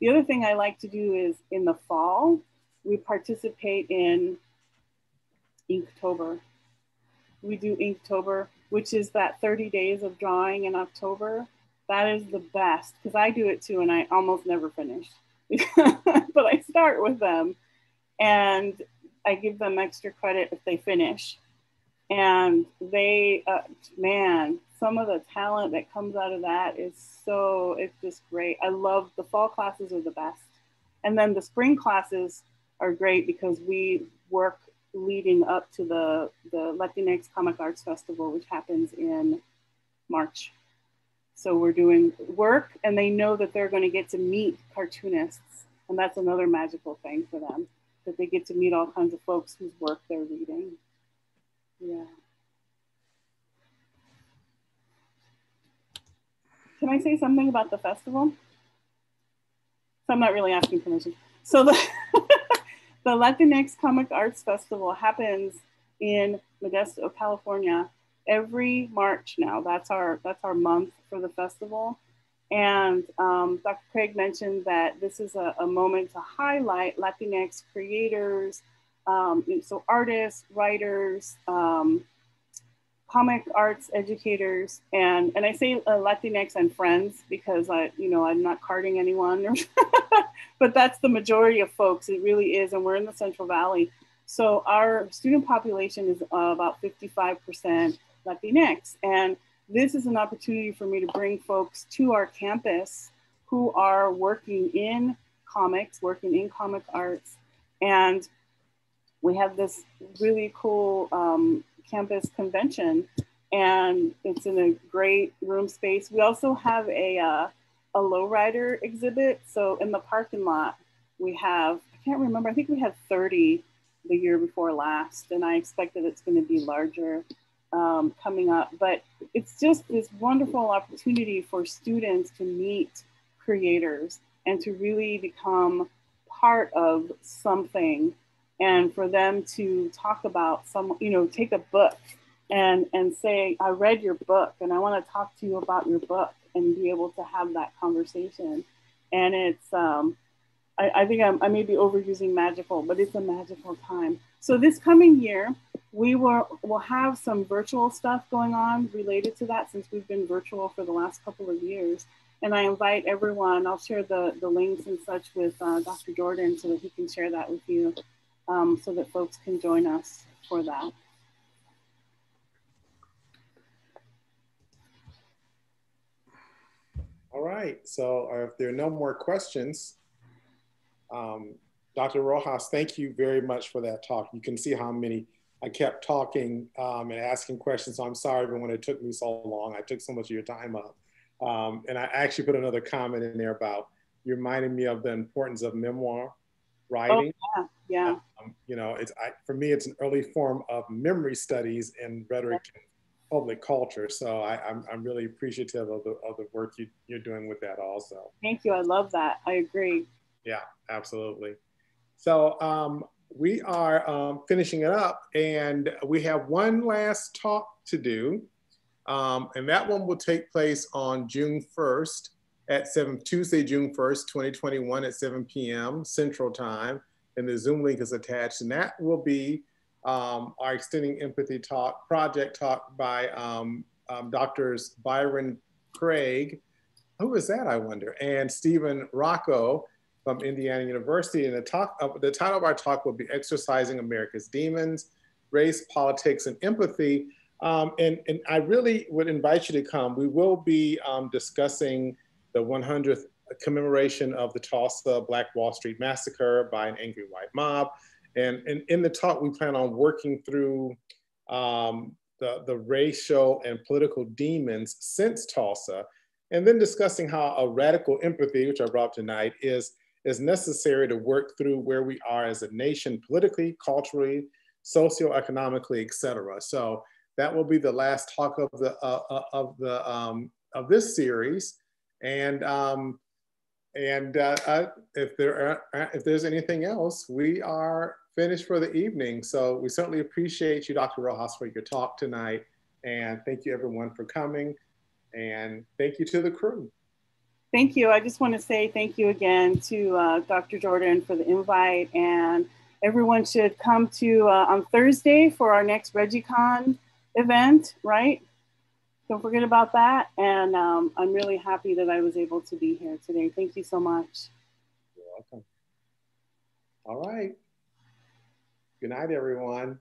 Speaker 5: The other thing I like to do is in the fall, we participate in Inktober. We do Inktober, which is that 30 days of drawing in October that is the best because I do it too and I almost never finish. but I start with them and I give them extra credit if they finish. And they, uh, man, some of the talent that comes out of that is so, it's just great. I love the fall classes are the best. And then the spring classes are great because we work leading up to the, the Latinx Comic Arts Festival, which happens in March. So we're doing work and they know that they're going to get to meet cartoonists. And that's another magical thing for them that they get to meet all kinds of folks whose work they're reading. Yeah. Can I say something about the festival? So I'm not really asking permission. So the, the Latinx Comic Arts Festival happens in Modesto, California every March now. That's our, that's our month for the festival. And um, Dr. Craig mentioned that this is a, a moment to highlight Latinx creators, um, so artists, writers, um, comic arts educators, and and I say uh, Latinx and friends because I, you know, I'm not carding anyone, but that's the majority of folks. It really is, and we're in the Central Valley, so our student population is uh, about 55% Latinx, and this is an opportunity for me to bring folks to our campus who are working in comics, working in comic arts, and we have this really cool um, campus convention and it's in a great room space. We also have a, uh, a lowrider exhibit. So in the parking lot, we have, I can't remember, I think we had 30 the year before last, and I expect that it's going to be larger um, coming up. But it's just this wonderful opportunity for students to meet creators and to really become part of something and for them to talk about some, you know, take a book and and say, I read your book and I want to talk to you about your book and be able to have that conversation. And it's, um, I, I think I'm, I may be overusing magical, but it's a magical time. So this coming year, we will will have some virtual stuff going on related to that since we've been virtual for the last couple of years. And I invite everyone, I'll share the, the links and such with uh, Dr. Jordan so that he can share that with you um, so that folks can join us for that.
Speaker 4: All right, so uh, if there are no more questions, um, Dr. Rojas, thank you very much for that talk. You can see how many I kept talking um, and asking questions. So I'm sorry when it took me so long. I took so much of your time up. Um, and I actually put another comment in there about you reminded me of the importance of memoir writing.
Speaker 5: Oh, yeah, yeah.
Speaker 4: Um, you know, it's I, for me, it's an early form of memory studies in rhetoric yeah. and public culture. So I, am I'm, I'm really appreciative of the, of the work you, you're doing with that also.
Speaker 5: Thank you. I love that. I agree.
Speaker 4: Yeah, absolutely. So um, we are um, finishing it up and we have one last talk to do. Um, and that one will take place on June 1st at 7, Tuesday, June 1st, 2021 at 7 p.m. Central Time. And the Zoom link is attached. And that will be um, our Extending Empathy Talk, project talk by um, um, Doctors Byron Craig. Who is that, I wonder? And Stephen Rocco from Indiana University. And the, talk, uh, the title of our talk will be Exorcising America's Demons, Race, Politics, and Empathy. Um, and, and I really would invite you to come. We will be um, discussing the 100th commemoration of the Tulsa Black Wall Street Massacre by an angry white mob. And, and in the talk, we plan on working through um, the, the racial and political demons since Tulsa, and then discussing how a radical empathy, which I brought tonight, is, is necessary to work through where we are as a nation politically, culturally, socioeconomically, et cetera. So that will be the last talk of the, uh, uh of the um, of this series. And um, and uh, if there are, uh, if there's anything else, we are finished for the evening. So we certainly appreciate you, Dr. Rojas, for your talk tonight. And thank you everyone for coming. And thank you to the crew.
Speaker 5: Thank you. I just want to say thank you again to uh, Dr. Jordan for the invite. And everyone should come to uh, on Thursday for our next ReggieCon event, right? Don't forget about that. And um, I'm really happy that I was able to be here today. Thank you so much.
Speaker 4: You're welcome. All right. Good night, everyone.